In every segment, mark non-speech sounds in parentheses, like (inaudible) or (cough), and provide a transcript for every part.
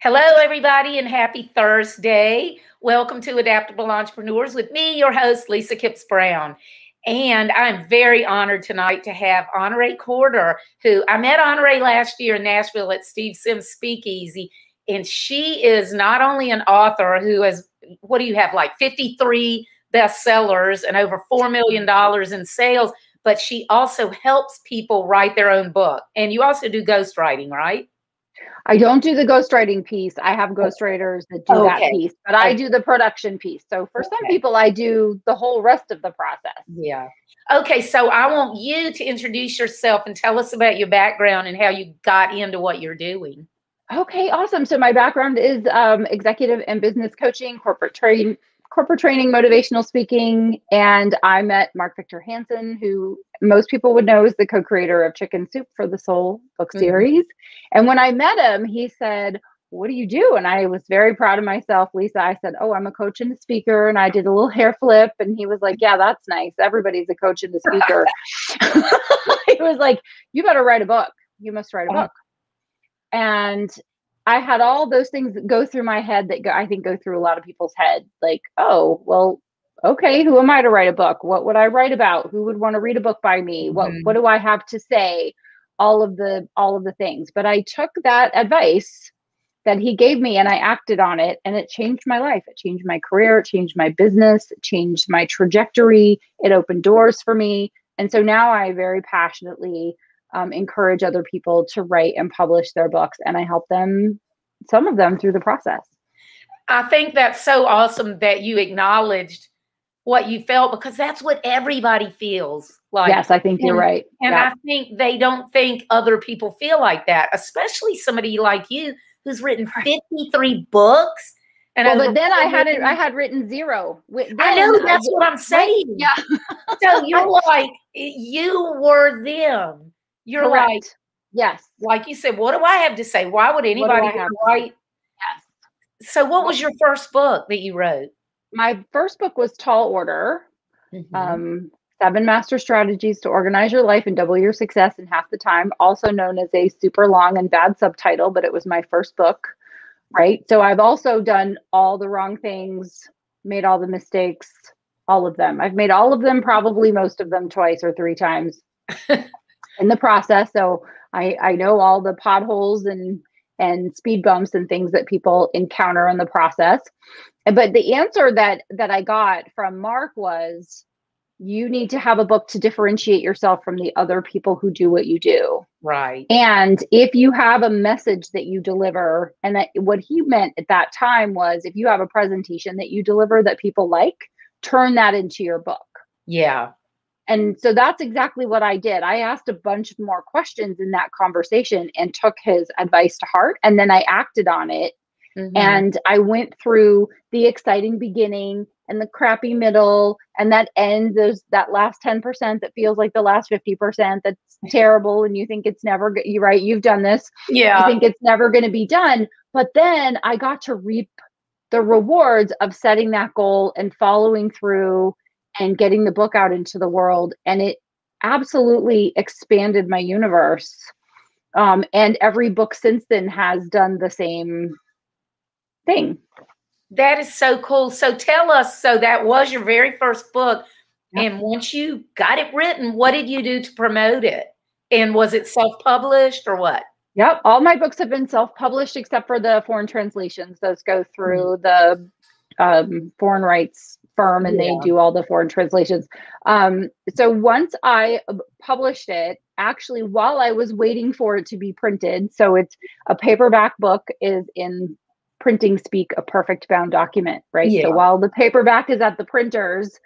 Hello, everybody, and happy Thursday. Welcome to Adaptable Entrepreneurs with me, your host, Lisa Kipps Brown. And I'm very honored tonight to have Honorée Corder, who I met Honorée last year in Nashville at Steve Sims Speakeasy. And she is not only an author who has, what do you have, like 53 bestsellers and over $4 million in sales, but she also helps people write their own book. And you also do ghostwriting, right? I don't do the ghostwriting piece. I have ghostwriters that do okay. that piece, but I do the production piece. So for okay. some people, I do the whole rest of the process. Yeah. Okay. So I want you to introduce yourself and tell us about your background and how you got into what you're doing. Okay, awesome. So my background is um, executive and business coaching, corporate training, corporate training, motivational speaking, and I met Mark Victor Hansen, who most people would know is the co-creator of Chicken Soup for the Soul book mm-hmm. series. And when I met him, he said, "What do you do?" And I was very proud of myself, Lisa. I said, "Oh, I'm a coach and a speaker," and I did a little hair flip. And he was like, "Yeah, that's nice. Everybody's a coach and a speaker." (laughs) (laughs) he was like, "You better write a book. You must write a uh-huh. book." And I had all those things that go through my head that go, I think go through a lot of people's head. Like, oh, well, okay, who am I to write a book? What would I write about? Who would want to read a book by me? What mm-hmm. what do I have to say? All of the all of the things. But I took that advice that he gave me and I acted on it and it changed my life. It changed my career, it changed my business, it changed my trajectory, it opened doors for me. And so now I very passionately um, encourage other people to write and publish their books and i help them some of them through the process i think that's so awesome that you acknowledged what you felt because that's what everybody feels like yes i think and, you're right and yeah. i think they don't think other people feel like that especially somebody like you who's written 53 books and well, but then I had it, I had written zero. Then, I know that's I, what I'm saying. Yeah. so (laughs) you're like you were them. You're Correct. like, yes. Like you said, what do I have to say? Why would anybody write? Yes. So, what was your first book that you wrote? My first book was Tall Order. Mm-hmm. Um, Seven Master Strategies to Organize Your Life and Double Your Success in Half the Time, also known as a super long and bad subtitle, but it was my first book, right? So I've also done all the wrong things, made all the mistakes, all of them. I've made all of them, probably most of them twice or three times. (laughs) in the process. So I, I know all the potholes and and speed bumps and things that people encounter in the process. But the answer that that I got from Mark was you need to have a book to differentiate yourself from the other people who do what you do. Right. And if you have a message that you deliver, and that what he meant at that time was if you have a presentation that you deliver that people like, turn that into your book. Yeah. And so that's exactly what I did. I asked a bunch of more questions in that conversation and took his advice to heart. And then I acted on it. Mm-hmm. And I went through the exciting beginning and the crappy middle and that end. There's that last 10% that feels like the last 50% that's terrible. And you think it's never, you right, you've done this. Yeah. You think it's never going to be done. But then I got to reap the rewards of setting that goal and following through and getting the book out into the world. And it absolutely expanded my universe. Um, and every book since then has done the same thing. That is so cool. So tell us so that was your very first book. Yep. And once you got it written, what did you do to promote it? And was it self published or what? Yep. All my books have been self published except for the foreign translations. Those go through mm-hmm. the um, foreign rights firm and yeah. they do all the foreign translations. Um, so once I published it, actually, while I was waiting for it to be printed, so it's a paperback book is in printing speak a perfect bound document, right? Yeah. So while the paperback is at the printers,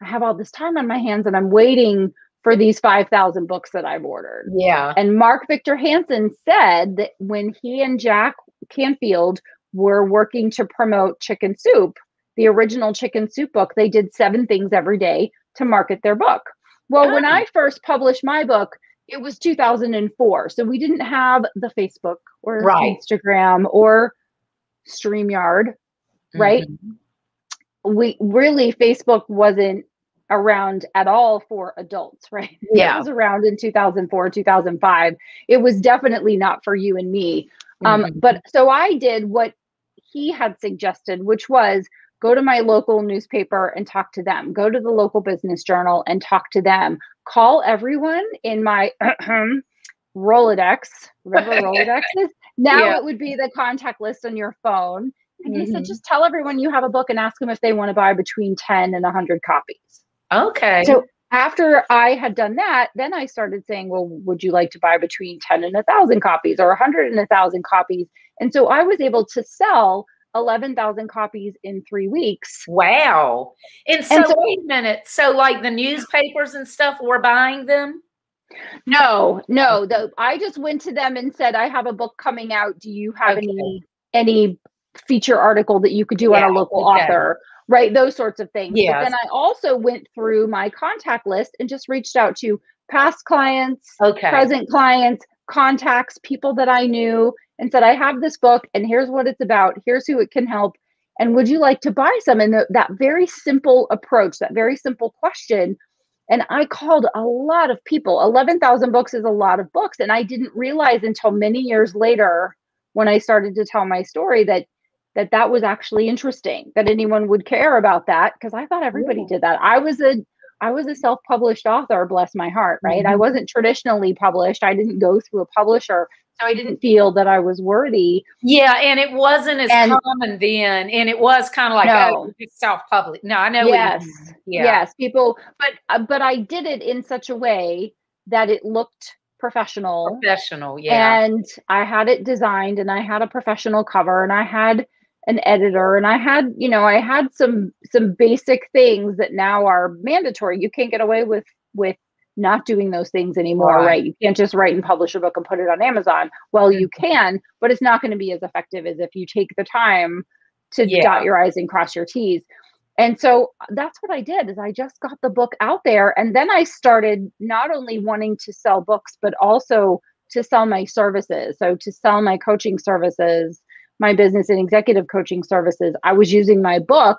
I have all this time on my hands and I'm waiting for these 5,000 books that I've ordered. Yeah. And Mark Victor Hansen said that when he and Jack Canfield were working to promote chicken soup, the original chicken soup book, they did seven things every day to market their book. Well, when I first published my book, it was 2004. So we didn't have the Facebook or right. Instagram or StreamYard, mm-hmm. right? We really, Facebook wasn't around at all for adults, (laughs) right? Yeah. It was around in 2004, 2005. It was definitely not for you and me. Um, mm-hmm. But so I did what he had suggested, which was go to my local newspaper and talk to them, go to the local business journal and talk to them, call everyone in my (clears throat) Rolodex, remember (laughs) Rolodexes? Now yeah. it would be the contact list on your phone. And mm-hmm. he said, just tell everyone you have a book and ask them if they want to buy between 10 and 100 copies. Okay. So after I had done that, then I started saying, well, would you like to buy between 10 and 1,000 copies or 100 and 1,000 copies? And so I was able to sell 11,000 copies in three weeks. Wow. And so, and so, wait a minute. So, like the newspapers and stuff were buying them? No, no. The, I just went to them and said, I have a book coming out. Do you have okay. any any feature article that you could do yeah, on a local okay. author? right? Those sorts of things. But then I also went through my contact list and just reached out to past clients, okay. present clients, contacts, people that I knew, and said, I have this book and here's what it's about. Here's who it can help. And would you like to buy some? And that very simple approach, that very simple question. And I called a lot of people. 11,000 books is a lot of books. And I didn't realize until many years later when I started to tell my story that that that was actually interesting that anyone would care about that because I thought everybody yeah. did that. I was a I was a self-published author, bless my heart, right? Mm-hmm. I wasn't traditionally published. I didn't go through a publisher. So I didn't feel that I was worthy. Yeah, and it wasn't as and, common then. And it was kind of like no. oh, self-published. No, I know. Yes. Yeah. Yes, people but uh, but I did it in such a way that it looked professional. Professional, yeah. And I had it designed and I had a professional cover and I had an editor and i had you know i had some some basic things that now are mandatory you can't get away with with not doing those things anymore right, right? you can't just write and publish a book and put it on amazon well you mm-hmm. can but it's not going to be as effective as if you take the time to yeah. dot your i's and cross your t's and so that's what i did is i just got the book out there and then i started not only wanting to sell books but also to sell my services so to sell my coaching services my business and executive coaching services, I was using my book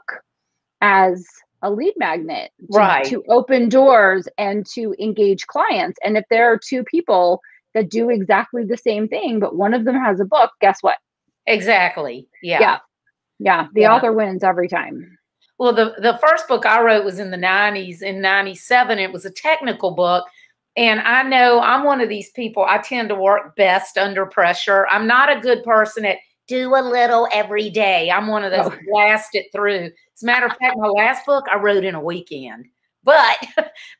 as a lead magnet to, right. to open doors and to engage clients. And if there are two people that do exactly the same thing, but one of them has a book, guess what? Exactly. Yeah. Yeah. Yeah. The yeah. author wins every time. Well, the, the first book I wrote was in the 90s. In 97, it was a technical book. And I know I'm one of these people, I tend to work best under pressure. I'm not a good person at do a little every day. I'm one of those oh. (laughs) blast it through. As a matter of fact, my last book I wrote in a weekend. (laughs) But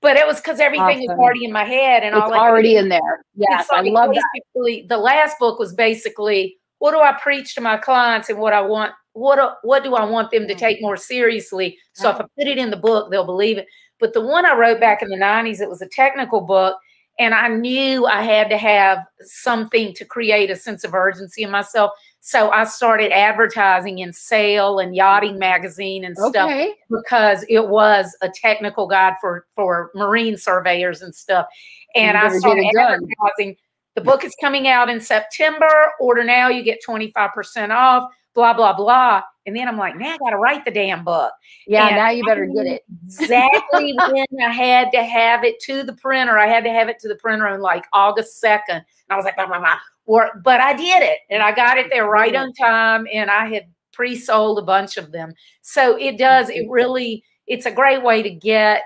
but it was because everything awesome. was already in my head and it's all already in there. Yes, I love basically, that. The last book was basically what do I preach to my clients and what I want what what do I want them to mm. take more seriously? So if I put it in the book, they'll believe it. But the one I wrote back in the 90s, it was a technical book. And I knew I had to have something to create a sense of urgency in myself. So I started advertising in Sail and Yachting Magazine and stuff okay. because it was a technical guide for for marine surveyors and stuff. And I started advertising. The book is coming out in September. Order now, you get 25% off, blah, blah, blah. And then I'm like, now I got to write the damn book. Yeah, and now you better get it. exactly (laughs) when I had to have it to the printer. I had to have it to the printer on like August 2nd. And I was like, blah, blah, blah work, but I did it and I got it there right on time and I had pre-sold a bunch of them. So it does, it really, it's a great way to get,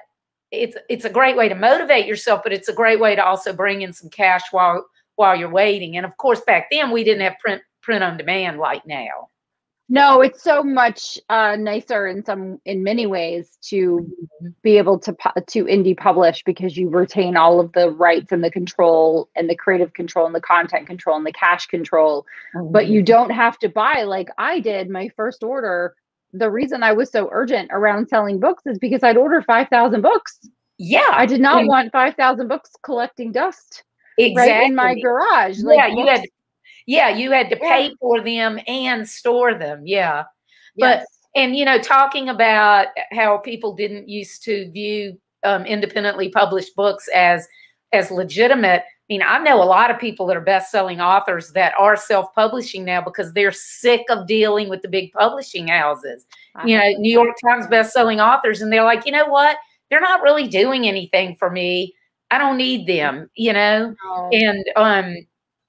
it's, it's a great way to motivate yourself, but it's a great way to also bring in some cash while, while you're waiting. And of course, back then we didn't have print, print on demand like now. No, it's so much uh, nicer in some in many ways to mm-hmm. be able to to indie publish because you retain all of the rights and the control and the creative control and the content control and the cash control, mm-hmm. but you mm-hmm. don't have to buy like I did my first order. The reason I was so urgent around selling books is because I'd ordered five thousand books. Yeah, I did not want five thousand books collecting dust exactly. right in my garage. Like, yeah, you had yeah, you had to pay yeah. for them and store them. Yeah. Yes. But, and, you know, talking about how people didn't used to view um, independently published books as, as legitimate. I mean, I know a lot of people that are best-selling authors that are self-publishing now because they're sick of dealing with the big publishing houses. You know, New York Times best-selling authors, and they're like, you know what? They're not really doing anything for me. I don't need them. You know, and um,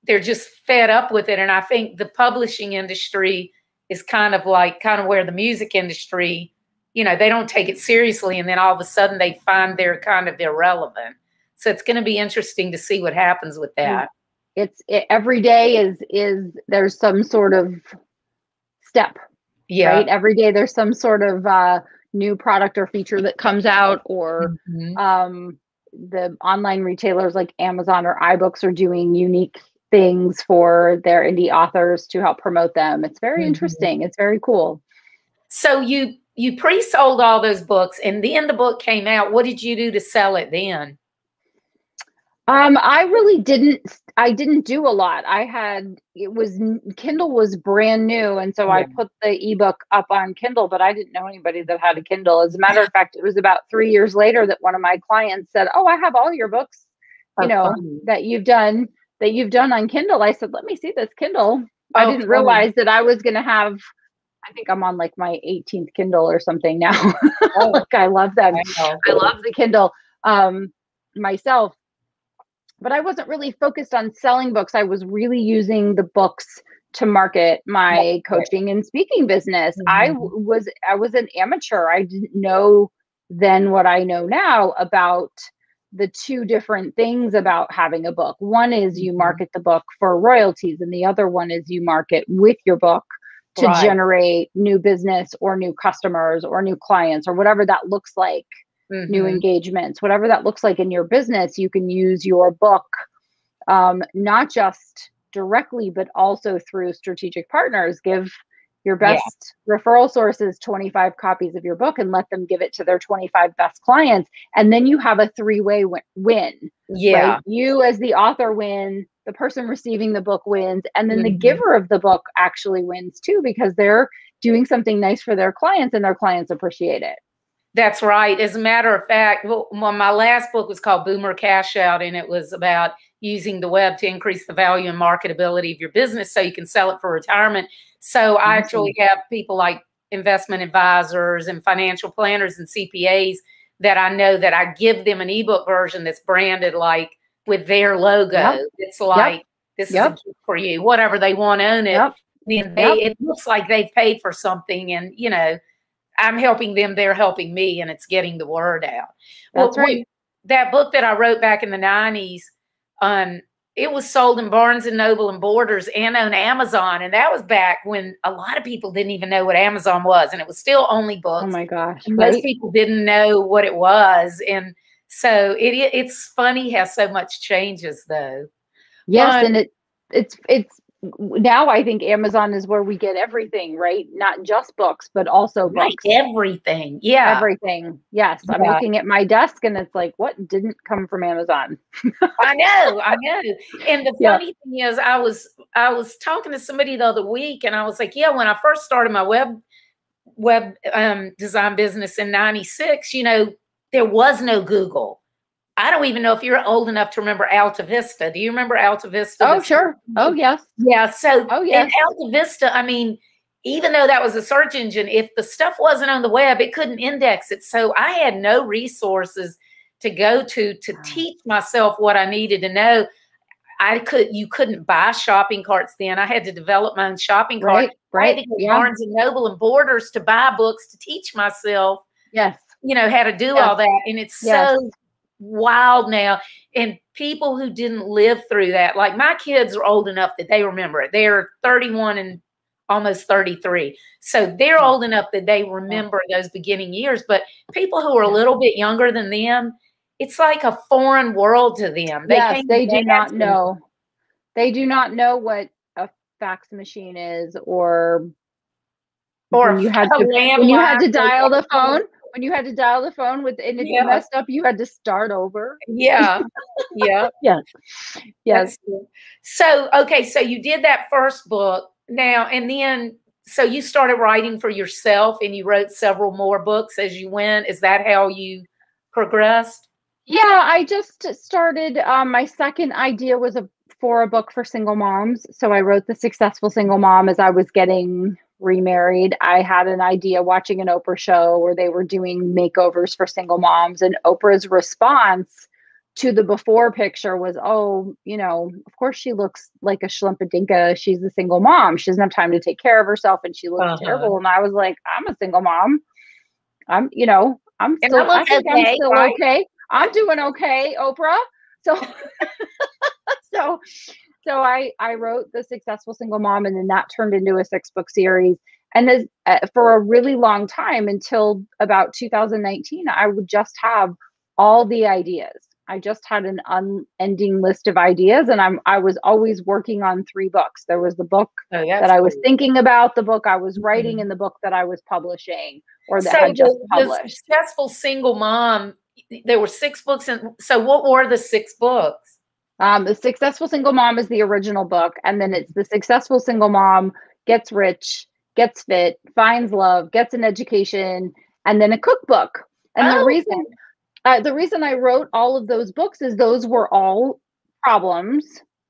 they're just fed up with it. And I think the publishing industry is kind of like kind of where the music industry, you know, they don't take it seriously, and then all of a sudden they find they're kind of irrelevant. So it's going to be interesting to see what happens with that. It's it, every day is is there's some sort of step. Yeah. Right. Every day there's some sort of uh, new product or feature that comes out, or Mhm. um, the online retailers like Amazon or iBooks are doing unique things for their indie authors to help promote them. It's very Mhm. interesting. It's very cool. So you you pre-sold all those books, and then the book came out. What did you do to sell it then? Um, I really didn't. I didn't do a lot. I had it was Kindle was brand new, and so I put the ebook up on Kindle. But I didn't know anybody that had a Kindle. As a matter of fact, it was about three years later that one of my clients said, "Oh, I have all your books, you Oh, know, funny. that you've done that you've done on Kindle." I said, "Let me see this Kindle." I Oh, didn't funny. realize that I was going to have. I think I'm on like my 18th Kindle or something now. (laughs) Oh, like I love them. wow. I love the Kindle um, myself, but I wasn't really focused on selling books. I was really using the books to market my Right. coaching and speaking business. I Mhm. w- was I was an amateur. I didn't know then what I know now about the two different things about having a book. One is you Mhm. market the book for royalties, and the other one is you market with your book to Right. generate new business or new customers or new clients or whatever that looks like new Mhm. engagements, whatever that looks like in your business, you can use your book um, not just directly, but also through strategic partners. Give your Yeah. best referral is 25 copies of your book and let them give it to their 25 best clients. And then you have a three way win. Yeah. Right? You, as the author, win, the person receiving the book wins, and then the Mhm. giver of the book actually wins too because they're doing something nice for their clients and their clients appreciate it. That's right. As a matter of fact, well, my last book was called Boomer Cash Out, and it was about using the web to increase the value and marketability of your business so you can sell it for retirement. So I actually have people like investment advisors and financial planners and CPAs that I know that I give them an ebook version that's branded like with their logo. Yep. It's like this Yep. is a gift for you, whatever they want to own it. Yep. Then they, Yep. it looks like they've paid for something, and you know, I'm helping them, they're helping me, and it's getting the word out. That's Well, right. That book that I wrote back in the 90s, um, it was sold in Barnes and Noble and Borders and on Amazon. And that was back when a lot of people didn't even know what Amazon was, and it was still only books. Oh my gosh. And most people didn't know what it was. And so it it- it's funny how so much changes though. Yes, But- and it it's it's now I think Amazon is where we get everything, right? Not just books, but also Right. books. Everything. Yeah. Everything. Yes. I'm looking at my desk and it's like, what didn't come from Amazon? (laughs) I know, I know. And the Yeah. funny thing is, I was I was talking to somebody the other week, and I was like, "Yeah, when I first started my web web um, design business in '96, you know, there was no Google. I don't even know if you're old enough to remember Alta Vista. Do you remember Alta Vista? Oh, sure. Oh, yes. Yeah. So, Oh, in yes. Alta Vista, I mean, even though that was a search engine, if the stuff wasn't on the web, it couldn't index it. So I had no resources to go to to teach myself what I needed to know. I could you couldn't buy shopping carts then. I had to develop my own shopping cart. Right. I had Right. to go Yeah. Barnes and Noble and Borders to buy books to teach myself, Yes. you know, how to do Yes. all that. And it's Yes. so wild now. And people who didn't live through that, like my kids are old enough that they remember it. They're 31 and almost 33. So they're hmm. old enough that they remember those beginning years. But people who are a little bit younger than them, it's like a foreign world to them. yes. They do not know. They do not know what a fax machine is or Or you had to you had to dial the phone when you had to dial the phone with and if Yeah. you messed up you had to start over Yeah. (laughs) Yeah. yes yes So, okay, so you did that first book now, and then so you started writing for yourself and you wrote several more books as you went. Is that how you progressed? yeah i just started um, my second idea was a for a book for single moms so i wrote the successful single mom as i was getting remarried i had an idea watching an oprah show where they were doing makeovers for single moms and oprah's response to the before picture was, oh, you know, of course she looks like a schlumpadinka. She's a single mom. She doesn't have time to take care of herself and she looks uh-huh. terrible. And I was like, I'm a single mom. I'm, you know, I'm still, I, I think okay, I'm still right? okay. I'm doing okay, Oprah. So, (laughs) so, so I I wrote the successful single mom, and then that turned into a six book series. And as, uh, for a really long time, until about 2019, I would just have all the ideas. I just had an unending list of ideas, and I'm I was always working on three books. There was the book oh, that I was thinking about, the book I was writing, mm-hmm. and the book that I was publishing or that so had just the, published. The successful single mom. There were six books, and so what were the six books? Um, the Successful Single Mom is the original book, and then it's the Successful Single Mom gets rich, gets fit, finds love, gets an education, and then a cookbook. And oh. the reason uh, the reason I wrote all of those books is those were all problems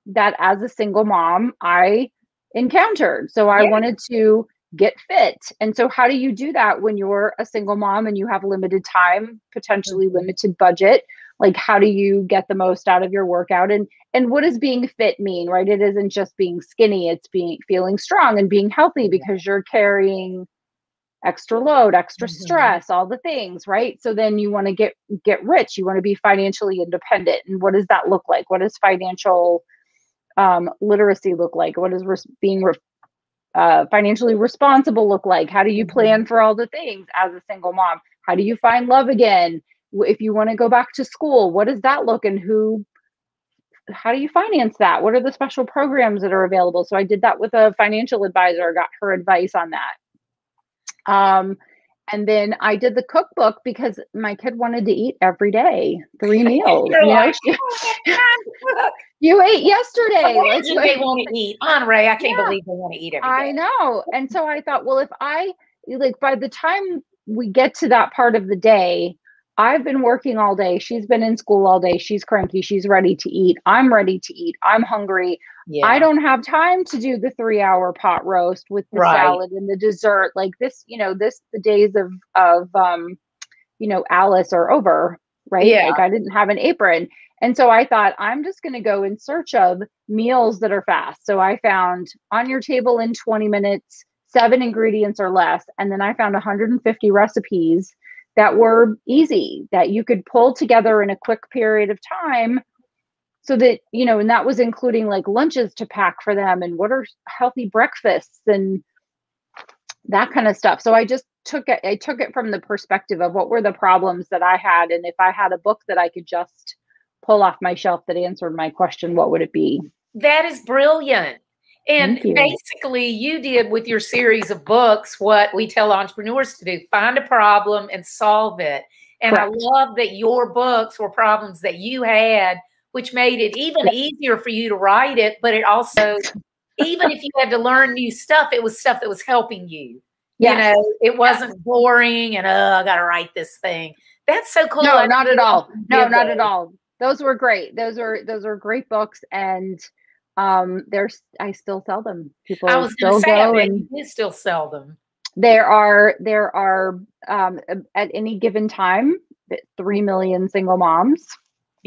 that as a single mom I encountered. So I yeah. wanted to get fit. And so how do you do that when you're a single mom and you have limited time, potentially mm-hmm. limited budget? Like how do you get the most out of your workout? And and what does being fit mean right? It isn't just being skinny it's being feeling strong and being healthy because you're carrying extra load extra mm-hmm. stress all the things right? So then you want to get get rich you want to be financially independent. And what does that look like? What does financial um, literacy look like? What does res- being re- uh, financially responsible look like? How do you mm-hmm. plan for all the things as a single mom? How do you find love again if you want to go back to school what does that look and who how do you finance that what are the special programs that are available so i did that with a financial advisor got her advice on that um, and then I did the cookbook because my kid wanted to eat every day, three (laughs) meals. you, know, (laughs) she, you ate yesterday. Like, (laughs) they want to eat. Ray, I can't yeah, believe they want to eat every day. I know. And so I thought, well, if I like by the time we get to that part of the day, I've been working all day. She's been in school all day. She's cranky. She's ready to eat. I'm ready to eat. I'm hungry. Yeah. I don't have time to do the three hour pot roast with the right. salad and the dessert. Like this, you know, this the days of of um, you know, Alice are over, right? Yeah. Like I didn't have an apron. And so I thought I'm just gonna go in search of meals that are fast. So I found on your table in 20 minutes, seven ingredients or less. And then I found 150 recipes that were easy that you could pull together in a quick period of time so that you know and that was including like lunches to pack for them and what are healthy breakfasts and that kind of stuff. So i just took it i took it from the perspective of what were the problems that i had and if i had a book that i could just pull off my shelf that answered my question what would it be? That is brilliant and you. basically, you did with your series of books what we tell entrepreneurs to do find a problem and solve it. And Correct. I love that your books were problems that you had, which made it even easier for you to write it. But it also, even if you had to learn new stuff, it was stuff that was helping you. Yes. You know, it wasn't boring and, oh, I got to write this thing. That's so cool. No, not at all. No, not at all. Those were great. Those were those were great books and um there's i still sell them people I was still say, go and you still sell them there are there are um at any given time 3 million single moms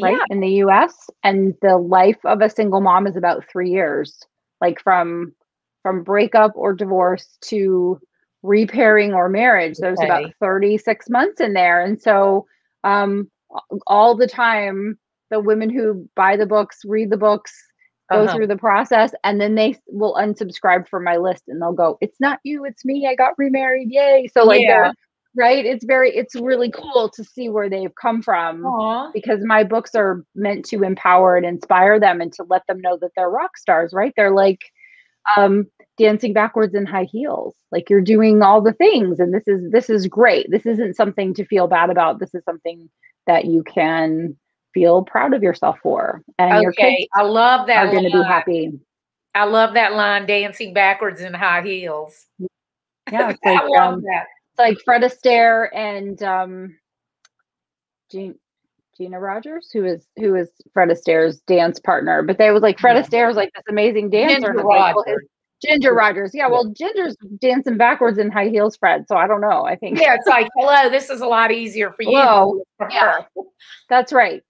right yeah. in the us and the life of a single mom is about three years like from from breakup or divorce to repairing or marriage there's okay. about 36 months in there and so um all the time the women who buy the books read the books go uh-huh. through the process and then they will unsubscribe from my list and they'll go it's not you it's me i got remarried yay so like yeah. right it's very it's really cool to see where they've come from Aww. because my books are meant to empower and inspire them and to let them know that they're rock stars right they're like um dancing backwards in high heels like you're doing all the things and this is this is great this isn't something to feel bad about this is something that you can feel proud of yourself for. And okay. your kids I love that are going to be happy. I love that line, dancing backwards in high heels. Yeah, it's (laughs) like, I love um, that. It's like Fred Astaire and um, Jean, Gina Rogers, who is who is Fred Astaire's dance partner. But they was like Fred yeah. Astaire was like this amazing dancer. Ginger Rogers. Ginger Rogers. Yeah, well, Ginger's dancing backwards in high heels, Fred. So I don't know. I think. Yeah, it's like, hello, this is a lot easier for you. Hello. yeah, that's right.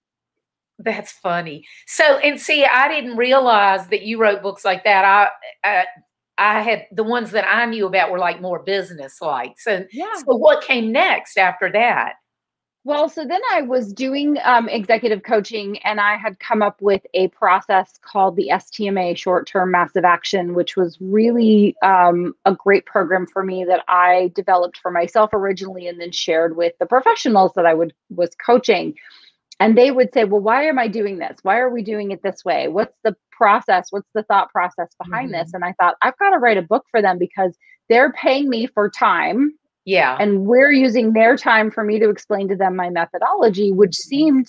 That's funny. So, and see, I didn't realize that you wrote books like that. I, I, I had the ones that I knew about were like more business like. So, Yeah. so what came next after that? Well, so then I was doing um, executive coaching and I had come up with a process called the STMA short term massive action, which was really um, a great program for me that I developed for myself originally and then shared with the professionals that I would was coaching. And they would say, Well, why am I doing this? Why are we doing it this way? What's the process? What's the thought process behind this? And I thought, I've got to write a book for them because they're paying me for time Yeah. and we're using their time for me to explain to them my methodology which seemed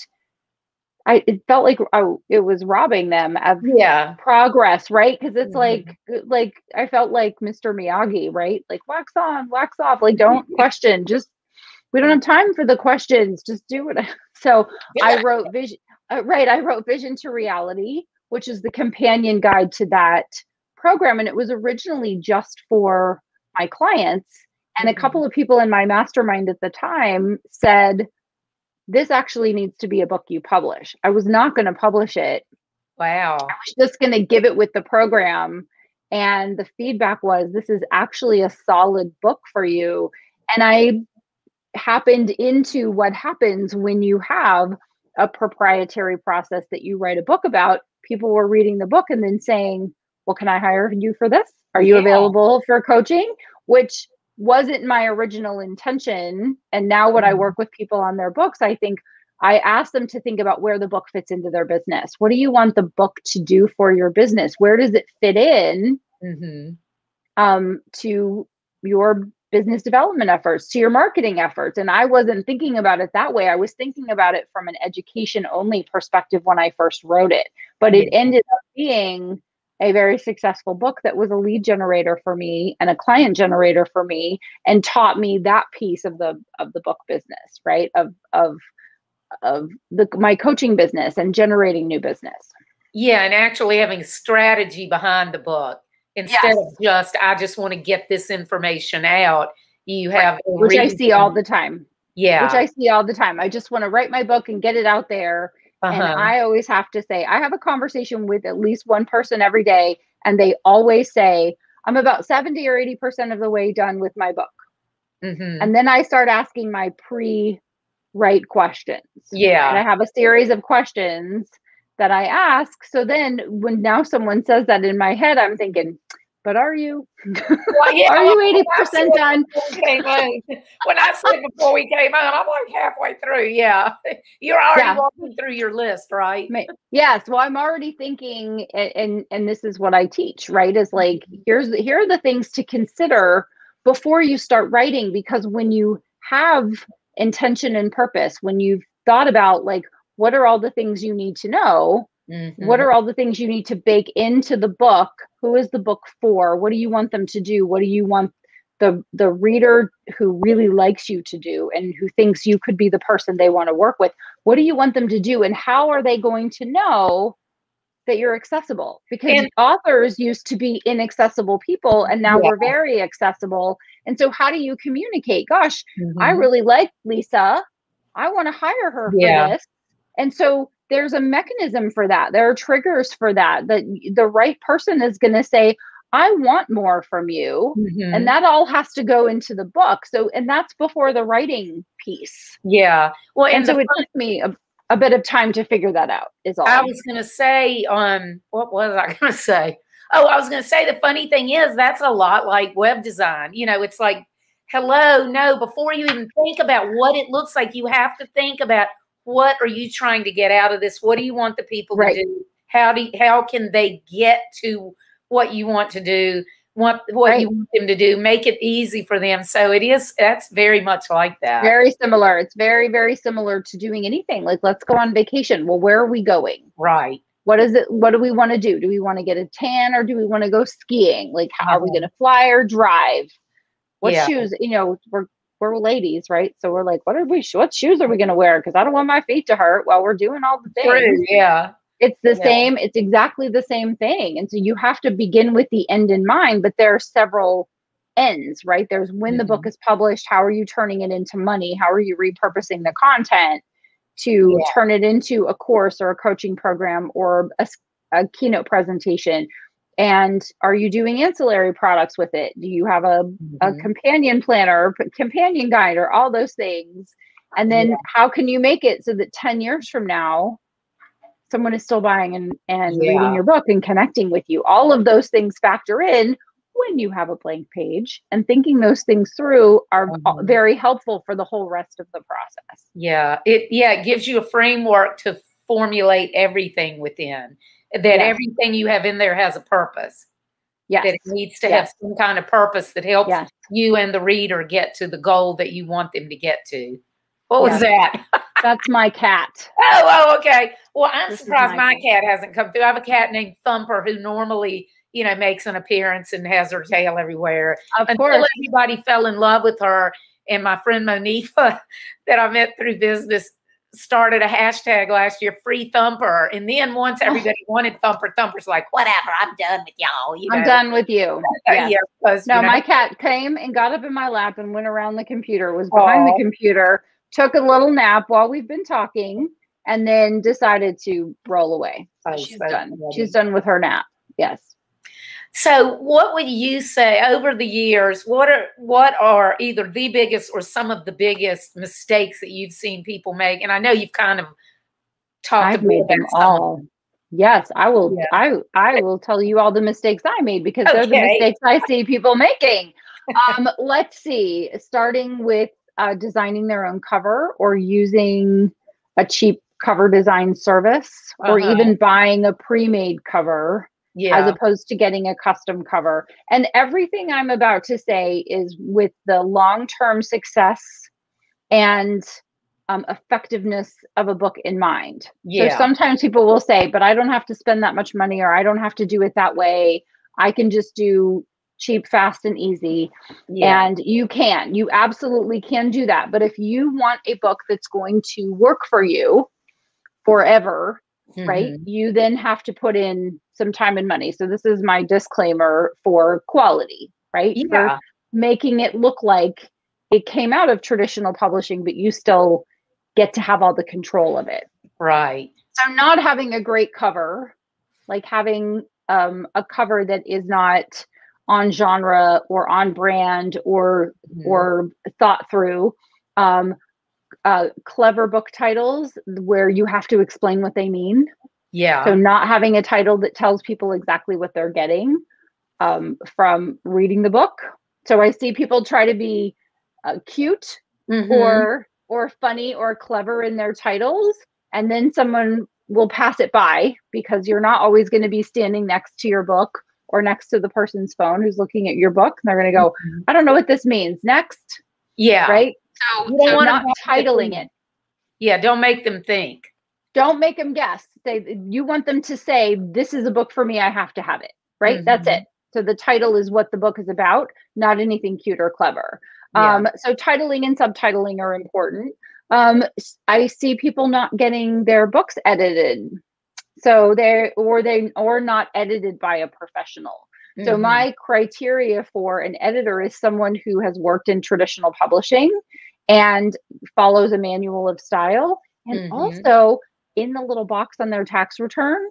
i it felt like oh, it was robbing them of yeah. progress right because it's Mhm. like like i felt like mr miyagi right like wax on wax off like don't question just we don't have time for the questions just do it (laughs) so i wrote vision uh, right i wrote vision to reality which is the companion guide to that program and it was originally just for my clients and a couple of people in my mastermind at the time said this actually needs to be a book you publish i was not going to publish it Wow. I was just going to give it with the program. And the feedback was, this is actually a solid book for you. And I happened into what happens when you have a proprietary process that you write a book about. People were reading the book and then saying, well, can I hire you for this? Are you Yeah. available for coaching? Which wasn't my original intention. And now, when I Mhm. work with people on their books, I think I ask them to think about where the book fits into their business. What do you want the book to do for your business? Where does it fit in hmm um, to your business development efforts, to your marketing efforts? And I wasn't thinking about it that way. I was thinking about it from an education only perspective when I first wrote it. But it ended up being a very successful book that was a lead generator for me and a client generator for me and taught me that piece of the of the book business right of of of the my coaching business and generating new business Yeah, and actually having strategy behind the book instead of just I just want to get this information out. You have a which I see all the time yeah. which I see all the time I just want to write my book and get it out there and uh-huh. I always have to say I have a conversation with at least one person every day and they always say I'm about 70 or 80% of the way done with my book Mhm. and then I start asking my pre write questions Yeah. and I have a series of questions that I ask. So then when now someone says that in my head, I'm thinking, but are you? Well, yeah, (laughs) are you 80% said done? when I said before we came on, I'm like halfway through. Yeah. (laughs) You're already Yeah. walking through your list, right? Yes. Well, I'm already thinking, and and this is what I teach, right? Is like mm-hmm. here's here are the things to consider before you start writing, because when you have intention and purpose, when you've thought about like what are all the things you need to know, what Mhm. are all the things you need to bake into the book who is the book for what do you want them to do what do you want the the reader who really likes you to do and who thinks you could be the person they want to work with what do you want them to do and how are they going to know that you're accessible because And- authors used to be inaccessible people and now we're very accessible and so how do you communicate gosh I Mhm. really like Lisa. I want to hire her Yeah. for this. And so there's a mechanism for that. There are triggers for that. That the right person is going to say, I want more from you. Mhm. And that all has to go into the book. So, and that's before the writing piece. yeah. Well, And, and, so it took me a, a bit of time to figure that out, is all. I was going to say, um, what was I (laughs) going to say? Oh, I was going to say the funny thing is that's a lot like web design. You know, it's like, hello, no, before you even think about what it looks like, you have to think about what are you trying to get out of this? What do you want the people Right. to do? How do how can they get to what you want to do? What what Right. you want them to do? Make it easy for them. So it is. That's very much like that. very similar. It's very, very similar to doing anything. Like, let's go on vacation. Well, where are we going? right. what is it what do we want to do do we want to get a tan or do we want to go skiing like how are we Uh-huh. going to fly or drive what Yeah. shoes you know we're we're ladies right so we're like what are we what shoes are we going to wear because i don't want my feet to hurt while we're doing all the things True. Yeah. it's the Yeah. same it's exactly the same thing and so you have to begin with the end in mind but there are several ends right there's when the book Mhm. is published how are you turning it into money how are you repurposing the content to Yeah. turn it into a course or a coaching program or a keynote presentation? And are you doing ancillary products with it? Do you have a, a Mhm. companion planner, companion guide, or all those things? And then Yeah. how can you make it so that 10 years from now, someone is still buying and, and Yeah. reading your book and connecting with you? All of those things factor in when you have a blank page and thinking those things through are Mhm. very helpful for the whole rest of the process. Yeah, it yeah, it gives you a framework to formulate everything within. That Yes. everything you have in there has a purpose. Yes. That it needs to have some kind of purpose that helps Yes. you and the reader get to the goal that you want them to get to. What was that? (laughs) That's my cat. Oh, oh, okay. Well, I'm This surprised my my cat hasn't come through. I have a cat named Thumper who normally, you know, makes an appearance and has her tail everywhere. Of Until course. everybody fell in love with her, and my friend Monifa, (laughs) that I met through business, started a hashtag last year, free Thumper. And then once everybody wanted Thumper, Thumper's like, whatever, I'm done with y'all. You know, I'm done with you. (laughs) Yes. yeah, 'cause, No, you know, my cat came and got up in my lap and went around the computer, was behind Aw. the computer, took a little nap while we've been talking, and then decided to roll away. Oh, She's so done. funny. She's done with her nap. Yes. So, what would you say over the years? What are what are either the biggest or some of the biggest mistakes that you've seen people make? And I know you've kind of talked I've made about them all. Yes, I will. Yeah. I I will tell you all the mistakes I made because they're the mistakes I see people making. Um, let's see. Starting with uh, designing their own cover or using a cheap cover design service, or Uh-huh. even buying a pre-made cover Yeah, as opposed to getting a custom cover. And everything I'm about to say is with the long-term success and um, effectiveness of a book in mind. yeah, So sometimes people will say, but I don't have to spend that much money or I don't have to do it that way. I can just do cheap, fast, and easy. yeah, And you can, you absolutely can do that. But if you want a book that's going to work for you forever, right, Mhm. you then have to put in some time and money. So this is my disclaimer for quality, right? For Yeah, making it look like it came out of traditional publishing, but you still get to have all the control of it. right. So not having a great cover, like having um, a cover that is not on genre or on brand or Mhm. or thought through. Um, uh, clever book titles where you have to explain what they mean. yeah, So not having a title that tells people exactly what they're getting um, from reading the book. So I see people try to be uh, cute Mhm. or or funny or clever in their titles and then someone will pass it by because you're not always going to be standing next to your book or next to the person's phone who's looking at your book and they're going to go Mhm. i don't know what this means next yeah, right so, You don't so wanna not have titling it yeah. Don't make them think. don't make them guess say you want them to say this is a book for me i have to have it right that's Mhm. it so the title is what the book is about not anything cute or clever Yeah. Um, so titling and subtitling are important. Um, s- I see people not getting their books edited, so they're or they or not edited by a professional. So Mhm. my criteria for an editor is someone who has worked in traditional publishing and follows a manual of style, and Mhm. also in the little box on their tax return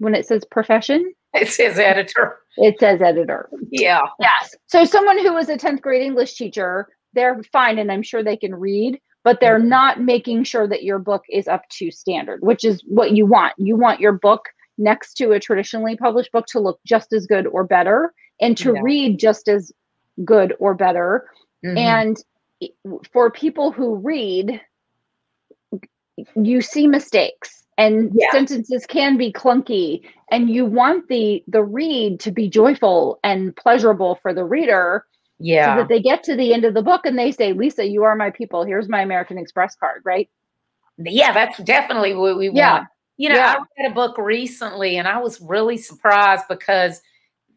when it says profession, it says editor. it says editor. Yeah, Yes. So someone who was a 10th grade English teacher, they're fine and I'm sure they can read, but they're Mhm. not making sure that your book is up to standard, which is what you want. You want your book next to a traditionally published book to look just as good or better and to Yeah. read just as good or better. Mhm. And for people who read, you see mistakes and Yeah. sentences can be clunky and you want the the read to be joyful and pleasurable for the reader so yeah, that they get to the end of the book and they say lisa you are my people here's my american express card right yeah. That's definitely what we Yeah. want. You know, Yeah. I read a book recently, and I was really surprised because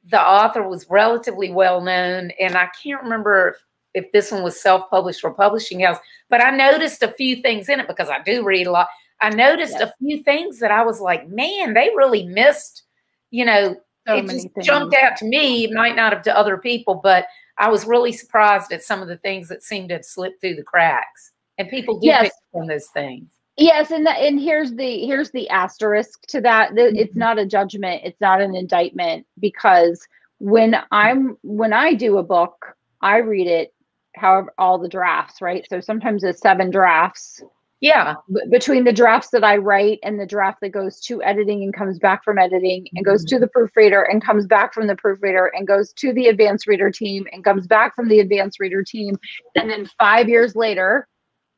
the author was relatively well known, and I can't remember if, this one was self-published or publishing house, but I noticed a few things in it because I do read a lot. I noticed a few things that I was like, man, they really missed. You know, so it just things jumped out to me. It might not have to other people, but I was really surprised at some of the things that seemed to have slipped through the cracks. And people do Yes. pick on those things. Yes, and that, and here's the here's the asterisk to that. The, It's mm-hmm. not a judgment. It's not an indictment because when I'm when I do a book, I read it however all the drafts, right? So sometimes it's seven drafts. Yeah. B- between the drafts that I write and the draft that goes to editing and comes back from editing and goes to mm-hmm. the proofreader and comes back from the proofreader and goes to the advanced reader team and comes back from the advanced reader team. And then five years later,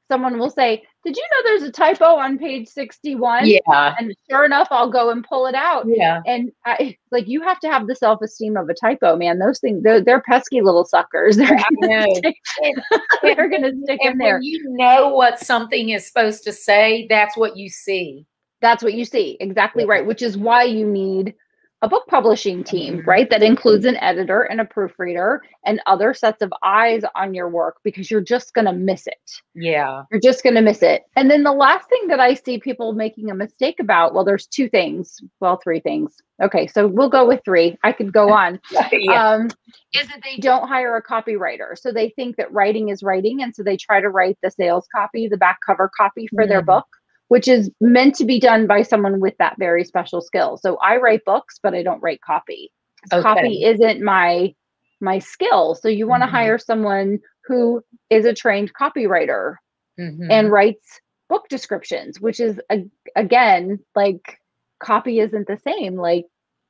someone will say, Did you know there's a typo on page 61? Yeah. And sure enough, I'll go and pull it out. Yeah. And I like you have to have the self esteem of a typo, man. Those things, they're, they're pesky little suckers. (laughs) They're (laughs) gonna stick, And- they're gonna stick in there. when you know what something is supposed to say, that's what you see. That's what you see. Exactly Yeah. right. Which is why you need a book publishing team, Mhm. right? That includes an editor and a proofreader and other sets of eyes on your work because you're just going to miss it. Yeah. You're just going to miss it. And then the last thing that I see people making a mistake about, well, there's two things. Well, three things. Okay. So we'll go with three. I could go (laughs) on. yeah. Um, is that they don't hire a copywriter. So they think that writing is writing. And so they try to write the sales copy, the back cover copy for their Mhm. book, which is meant to be done by someone with that very special skill. So I write books, but I don't write copy. Okay. Copy isn't my my skill. So you want to Mhm. hire someone who is a trained copywriter Mhm. and writes book descriptions, which is a, again like copy isn't the same. Like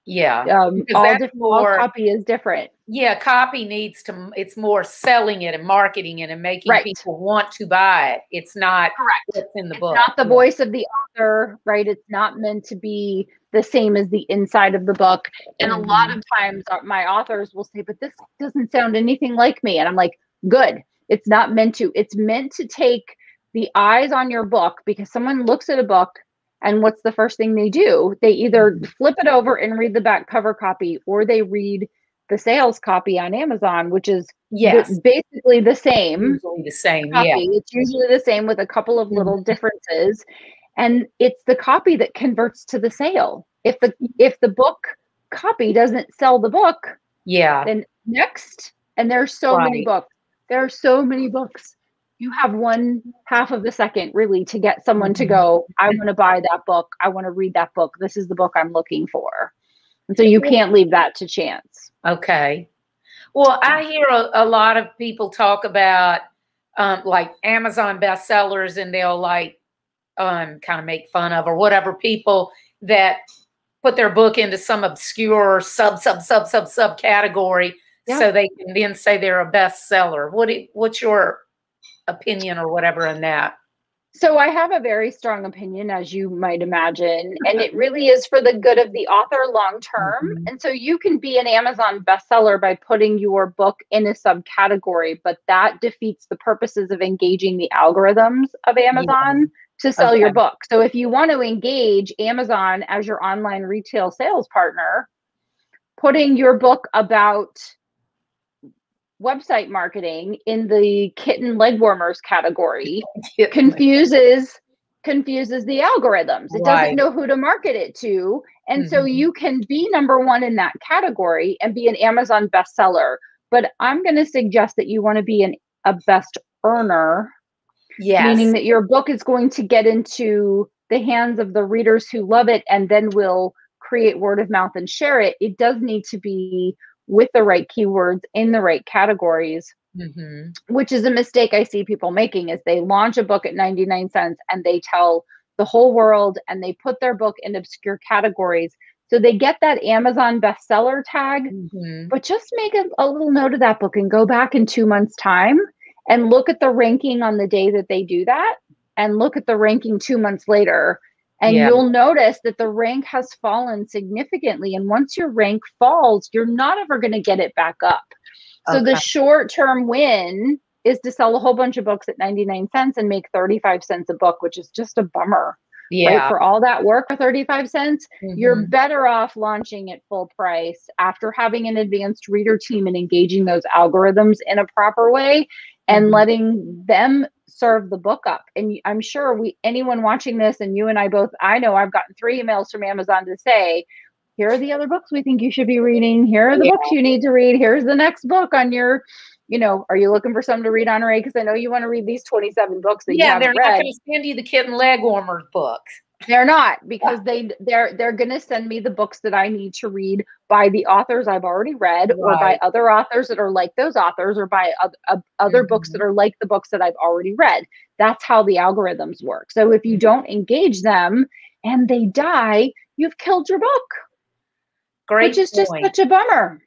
yeah. um, all that's different, all copy is different. Yeah. Copy needs to, it's more selling it and marketing it and making Right. people want to buy it. It's not Correct. what's in the it's book. not the voice of the author, right? It's not meant to be the same as the inside of the book. And a lot of times uh, my authors will say, but this doesn't sound anything like me. And I'm like, good. It's not meant to. It's meant to take the eyes on your book because someone looks at a book and what's the first thing they do? They either flip it over and read the back cover copy or they read the sales copy on Amazon, which is Yes. basically the same Usually the same. copy. Yeah. It's usually the same with a couple of little Mhm. differences. And it's the copy that converts to the sale. If the if the book copy doesn't sell the book, Yeah. then next, and there's so many books. There are so many books. You have one half of a second really to get someone to Mhm. go, I want to buy that book. I want to read that book. This is the book I'm looking for. And so you can't leave that to chance. Okay. Well, I hear a, a lot of people talk about um, like Amazon bestsellers, and they'll like um, kind of make fun of or whatever people that put their book into some obscure sub sub sub sub sub category, Yeah. so they can then say they're a bestseller. What do- what's your opinion or whatever on that? So I have a very strong opinion, as you might imagine, (laughs) and it really is for the good of the author long term. Mhm. And so you can be an Amazon bestseller by putting your book in a subcategory, but that defeats the purposes of engaging the algorithms of Amazon to sell your book. So if you want to engage Amazon as your online retail sales partner, putting your book about website marketing in the kitten leg warmers category (laughs) confuses confuses the algorithms. It Right. doesn't know who to market it to. And so Mhm. you can be number 1 in that category and be an Amazon bestseller. But I'm going to suggest that you want to be an a best earner, yes. meaning that your book is going to get into the hands of the readers who love it and then will create word of mouth and share it. It does need to be with the right keywords in the right categories Mhm. which is a mistake I see people making is they launch a book at 99 cents and they tell the whole world and they put their book in obscure categories. So they get that Amazon bestseller tag, Mhm. but just make a, a little note of that book and go back in two months' time and look at the ranking on the day that they do that and look at the ranking two months later. And Yeah. you'll notice that the rank has fallen significantly. And once your rank falls, you're not ever going to get it back up. So the short term win is to sell a whole bunch of books at 99 cents and make 35 cents a book, which is just a bummer. Right? Yeah. For all that work for 35 cents, you're Mhm. better off launching at full price after having an advanced reader team and engaging those algorithms in a proper way and Mhm. letting them serve the book up. And I'm sure we anyone watching this and you and I both I know I've gotten 3 emails from Amazon to say here are the other books we think you should be reading. Here are the Yeah. books you need to read. Here's the next book on your you know, are you looking for something to read Honorée? Because I know you want to read these 27 books that yeah, you they're haven't read. going to send you the kitten leg warmers books. They're not because they they're they're going to send me the books that I need to read by the authors I've already read or by other authors that are like those authors or by oth- oth- other books that mm-hmm. are like the books that I've already read. That's how the algorithms work. So if you mm-hmm. don't engage them and they die, you've killed your book, Great which is just such a bummer.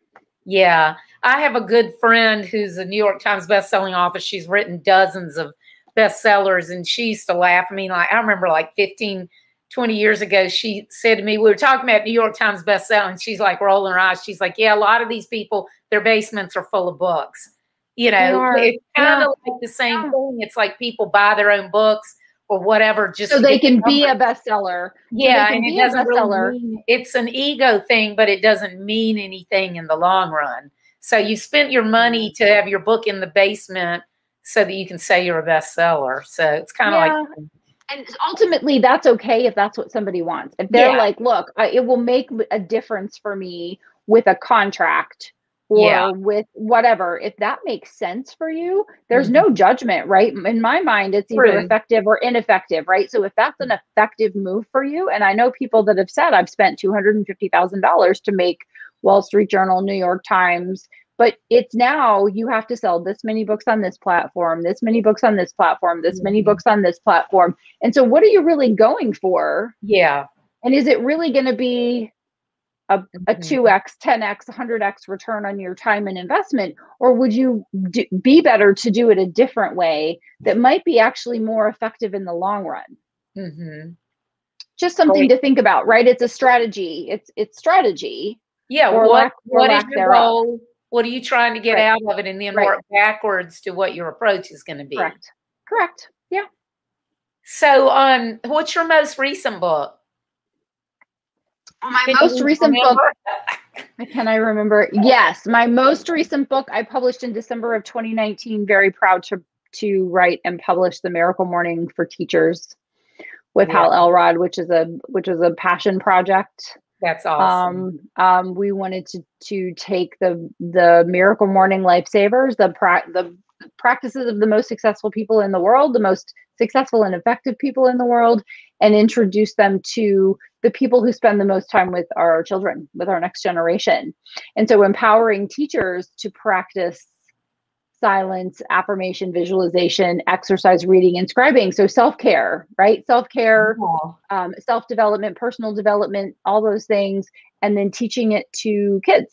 Yeah. I have a good friend who's a New York Times bestselling author. She's written dozens of bestsellers and she used to laugh. I mean, like I remember like 15, 20 years ago, she said to me, we were talking about New York Times bestselling. She's like rolling her eyes. She's like, Yeah, a lot of these people, their basements are full of books. You know, it's kind Yeah. of like the same Yeah. thing. It's like people buy their own books or whatever just So they can be a bestseller. yeah, can and it doesn't bestseller. really mean, it's an ego thing, but it doesn't mean anything in the long run. So you spent your money mm. to have your book in the basement so that you can say you're a bestseller. So it's kind of Yeah. like and ultimately that's okay if that's what somebody wants if they're Yeah. like look I, it will make a difference for me with a contract or Yeah. with whatever if that makes sense for you there's Mhm. no judgment right in my mind it's either True. effective or ineffective right so if that's an effective move for you and i know people that have said i've spent $250000 to make wall street journal new york times but it's now you have to sell this many books on this platform this many books on this platform this many Mhm. books on this platform and so what are you really going for yeah. and is it really going to be a, a Mhm. 2x 10x 100x return on your time and investment or would you do, be better to do it a different way that might be actually more effective in the long run Mhm. just something to think about right it's a strategy it's it's strategy Yeah. Or what lack- what is your goal? What are you trying to get Right. out of it? And then Right. work backwards to what your approach is going to be. correct correct yeah So um what's your most recent book? my Can most you recent book? (laughs) Can I remember? Yes, my most recent book I published in December of 2019. Very proud to to write and publish the Miracle Morning for Teachers with Yeah. Hal Elrod, which is a which is a passion project. That's awesome. Um, um, we wanted to to take the the Miracle Morning lifesavers, the pra- the practices of the most successful people in the world, the most successful and effective people in the world, and introduce them to the people who spend the most time with our children, with our next generation. And so empowering teachers to practice silence, affirmation, visualization, exercise, reading, and scribing. So self-care, right? Self-care, Wow. um, self-development, personal development, all those things, and then teaching it to kids.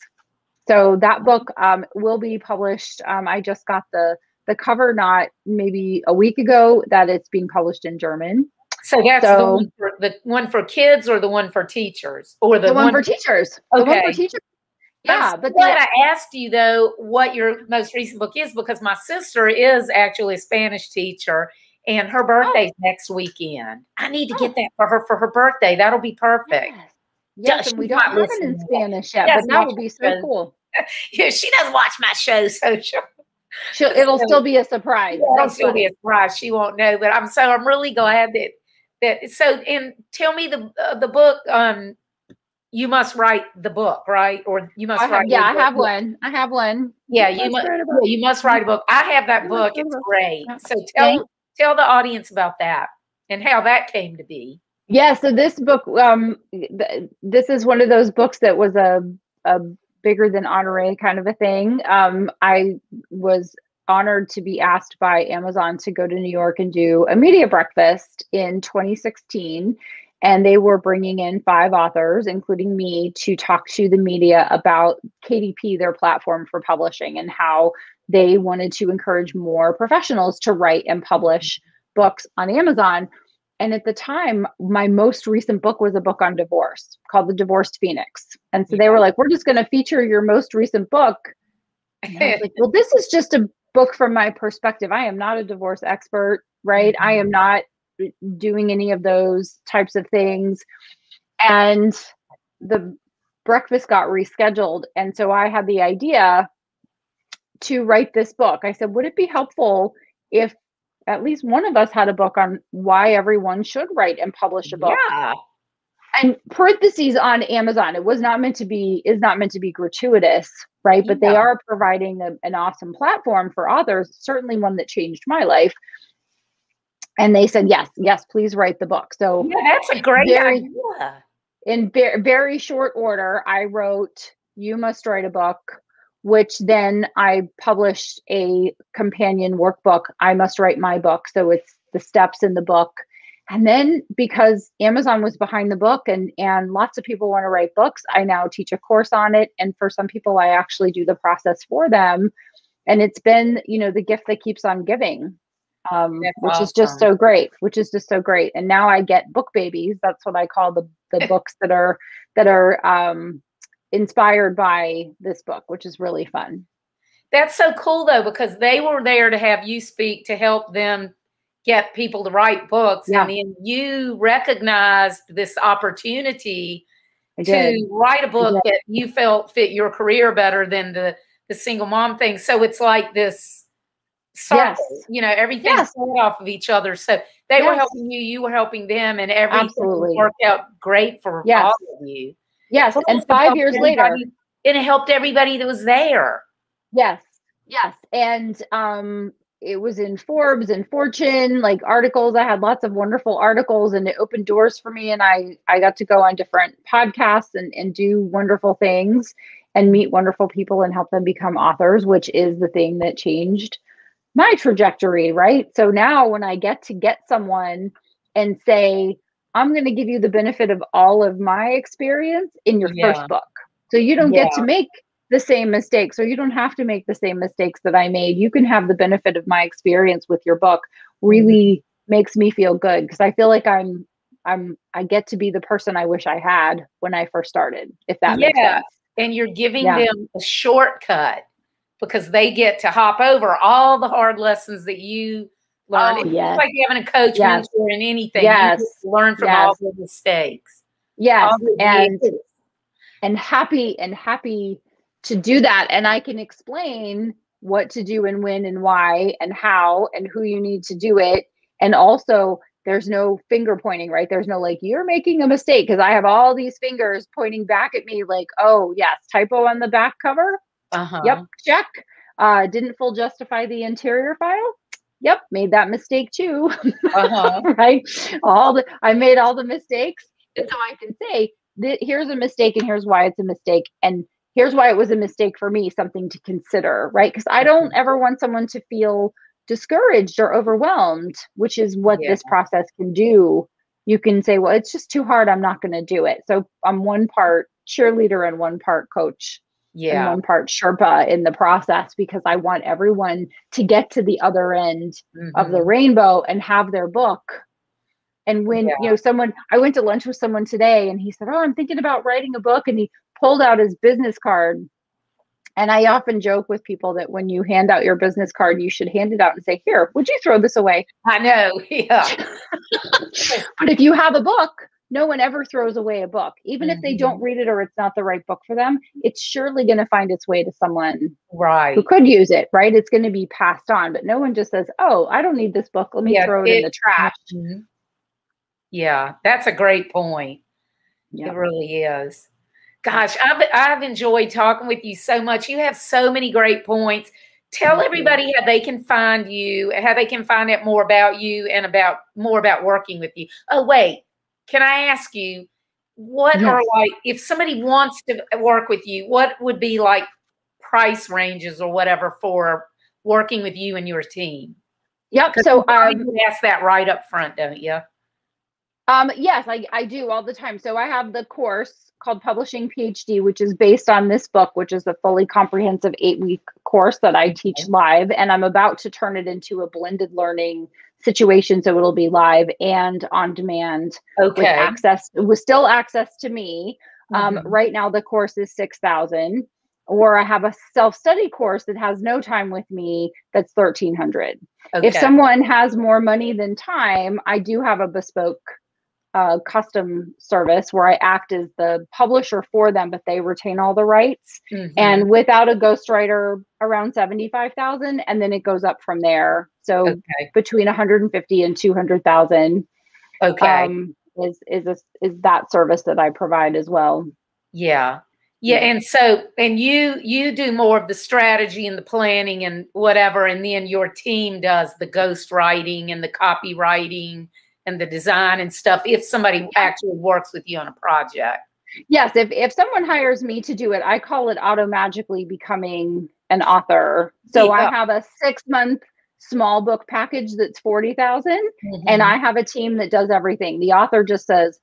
So that book um, will be published. Um, I just got the the cover not maybe a week ago that it's being published in German. So that's the one for the one for kids or the one for teachers or the, The, one, for teachers. The one Okay. for teachers. I'm Yeah, but glad the, I asked you though what your most recent book is because my sister is actually a Spanish teacher and her birthday's next weekend. I need to Oh. get that for her for her birthday. That'll be perfect. yes, yes, and we don't have it in. Spanish yet, but that would be so shows. cool. (laughs) Yeah, she doesn't watch my show, so she'll, She'll, it'll So- still be a surprise. it'll That's still be a surprise. She won't know, but I'm so I'm really glad that that so and tell me the uh, the book um you must write the book right or you must have, write yeah, I book. have one. I have one. Yeah, You you must must. write a book. you must write a book. I have that book. must write a It's great. So tell tell the audience about that and how that came to be. Yeah, so this book, um, th- this is one of those books that was a a bigger than Honorée kind of a thing. Um, I was honored to be asked by Amazon to go to New York and do a media breakfast in 2016, and they were bringing in five authors, including me, to talk to the media about KDP, their platform for publishing, and how they wanted to encourage more professionals to write and publish books on Amazon. And at the time, my most recent book was a book on divorce called The Divorced Phoenix. And so they were like, we're just going to feature your most recent book. Like, well, this is just a book from my perspective. I am not a divorce expert, right? I am mm-hmm. not doing any of those types of things. And the breakfast got rescheduled. And so I had the idea to write this book. I said, would it be helpful if at least one of us had a book on why everyone should write and publish a book? Yeah. and parentheses on Amazon. It was not meant to be is not meant to be gratuitous, right? But they are providing a, an awesome platform for authors, certainly one that changed my life. And they said, yes, yes, please write the book. So Yeah, that's a great Very- idea. in very, very short order, I wrote You Must Write a Book, which then I published a companion workbook, I Must Write My Book. So it's the steps in the book. And then because Amazon was behind the book and, and lots of people want to write books, I now teach a course on it. And for some people, I actually do the process for them. And it's been, you know, the gift that keeps on giving. Um, That's which is just so great, which is just so great. And now I get book babies. That's what I call the the (laughs) books that are that are um, inspired by this book, which is really fun. That's so cool though, because they were there to have you speak to help them get people to write books. Yeah. And then you recognized this opportunity to write a book that you felt fit your career better than the the single mom thing. So it's like this circle, Yes. you know, everything Yes. fed off of each other. So they were helping you, you were helping them, and everything Absolutely. worked out great for Yes. all of you. Yes, Plus, and it five years later, and it helped everybody that was there. yes, yes, and um, it was in Forbes and Fortune, like articles. I had lots of wonderful articles, and it opened doors for me. And I I got to go on different podcasts and and do wonderful things and meet wonderful people and help them become authors, which is the thing that changed my trajectory, right? So now when I get to get someone and say, I'm going to give you the benefit of all of my experience in your Yeah. first book. So you don't get to make the same mistakes or you don't have to make the same mistakes that I made. You can have the benefit of my experience with your book really mm-hmm. makes me feel good because I feel like I'm I'm I get to be the person I wish I had when I first started, if that makes Yeah. sense. and you're giving Yeah. them a shortcut because they get to hop over all the hard lessons that you learn. Oh, it's yes. like having a coach Yes. mentor in anything. Yes. Learn from Yes. all the mistakes. Yes. the And and happy and happy to do that and i can explain what to do and when and why and how and who you need to do it and also there's no finger pointing right there's no like you're making a mistake because i have all these fingers pointing back at me like oh yes typo on the back cover uh-huh. yep check uh didn't full justify the interior file yep made that mistake too Uh-huh. (laughs) right? All the I made all the mistakes, and so I can say that here's a mistake, and here's why it's a mistake, and here's why it was a mistake for me. Something to consider, right? Because I don't ever want someone to feel discouraged or overwhelmed, which is what this process can do. You can say, well, it's just too hard. I'm not going to do it. So I'm one part cheerleader and one part coach and Yeah. one part Sherpa in the process because I want everyone to get to the other end of the Mhm. rainbow and have their book. And when Yeah. you know someone, I went to lunch with someone today, and he said, "Oh, I'm thinking about writing a book," and he pulled out his business card. And I often joke with people that when you hand out your business card, you should hand it out and say, "Here, would you throw this away?" I know. (laughs) Yeah. (laughs) But if you have a book, no one ever throws away a book, even if they don't read it or it's not the right book for them. It's surely going to find its way to someone Right. who could use it, right? It's going to be passed on, but no one just says, "Oh, I don't need this book. Let me Yeah, throw it in the it- trash." Mhm. Yeah, that's a great point. Yeah. It really is. Gosh, I've I've enjoyed talking with you so much. You have so many great points. Tell everybody how they can find you, how they can find out more about you and about more about working with you. Oh, wait. Can I ask you what are like if somebody wants to work with you, what would be like price ranges or whatever for working with you and your team? Yep. So you um, would ask that right up front, don't you? Um, yes, I, I do all the time. So I have the course called Publishing PhD, which is based on this book, which is a fully comprehensive eight week course that I teach live. And I'm about to turn it into a blended learning situation. So it'll be live and on demand with Okay. access, with still access to me. Um, Mhm. Right now, the course is 6000 or I have a self study course that has no time with me that's 1300 if someone has more money than time, I do have a bespoke uh, custom service where I act as the publisher for them, but they retain all the rights. Mhm. And without a ghostwriter, around seventy-five thousand, and then it goes up from there. So okay. between one hundred and fifty and two hundred thousand Okay. um, is is a, is that service that I provide as well. Yeah. Yeah, and so and you you do more of the strategy and the planning and whatever, and then your team does the ghost writing and the copywriting and the design and stuff. If somebody actually works with you on a project. Yes, if if someone hires me to do it, I call it auto magically becoming an author. So yeah. I have a six month small book package that's 40,000 mm-hmm. and I have a team that does everything. The author just says,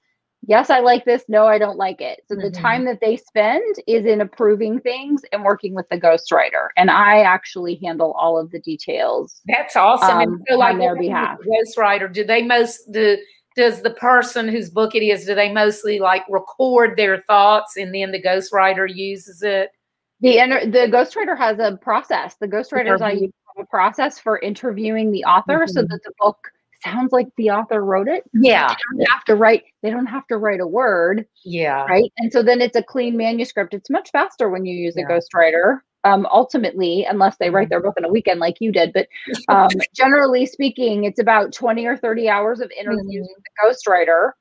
yes, I like this. No, I don't like it. So mm-hmm. the time that they spend is in approving things and working with the ghostwriter. And I actually handle all of the details. That's awesome. Um, and so like on their behalf. The ghostwriter, do they most do does the person whose book it is, do they mostly like record their thoughts and then the ghostwriter uses it? The the ghostwriter has a process. The ghostwriters I use a process for interviewing the author mm-hmm. so that the book sounds like the author wrote it. Yeah. They don't have to write, they don't have to write a word. Yeah. Right. And so then it's a clean manuscript. It's much faster when you use yeah. a ghostwriter. Um, ultimately, unless they write their book in a weekend like you did, but (laughs) um, generally speaking, it's about 20 or 30 hours of interviews mm-hmm. with the ghostwriter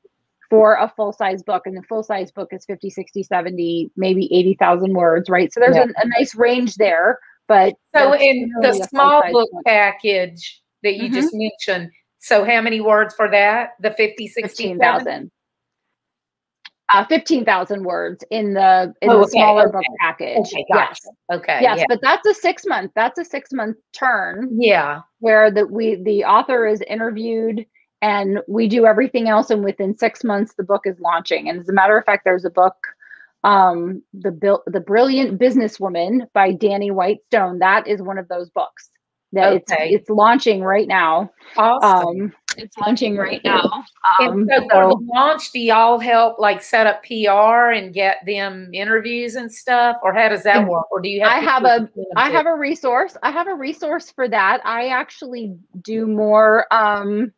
for a full size book. And the full size book is 50, 60, 70, maybe 80,000 words, right? So there's yeah. a, a nice range there. But so in the small book, book, package that you mm-hmm. just mentioned, so how many words for that? The 50, 16,000. Uh, 15,000 words in the in oh, the okay, smaller okay. book package. Okay, gotcha. Yes. Okay. Yes, yeah. but that's a 6 month. That's a 6 month turn. Yeah. Where the we the author is interviewed and we do everything else and within 6 months the book is launching. And as a matter of fact there's a book um the the brilliant businesswoman by Danny White-Stone that is one of those books that okay. it's it's launching right now. Awesome. Um, it's launching right now. Um, so, for the launch, do y'all help like set up PR and get them interviews and stuff, or how does that work? Or do you have? I have a I have a resource. I have a resource for that. I actually do more um,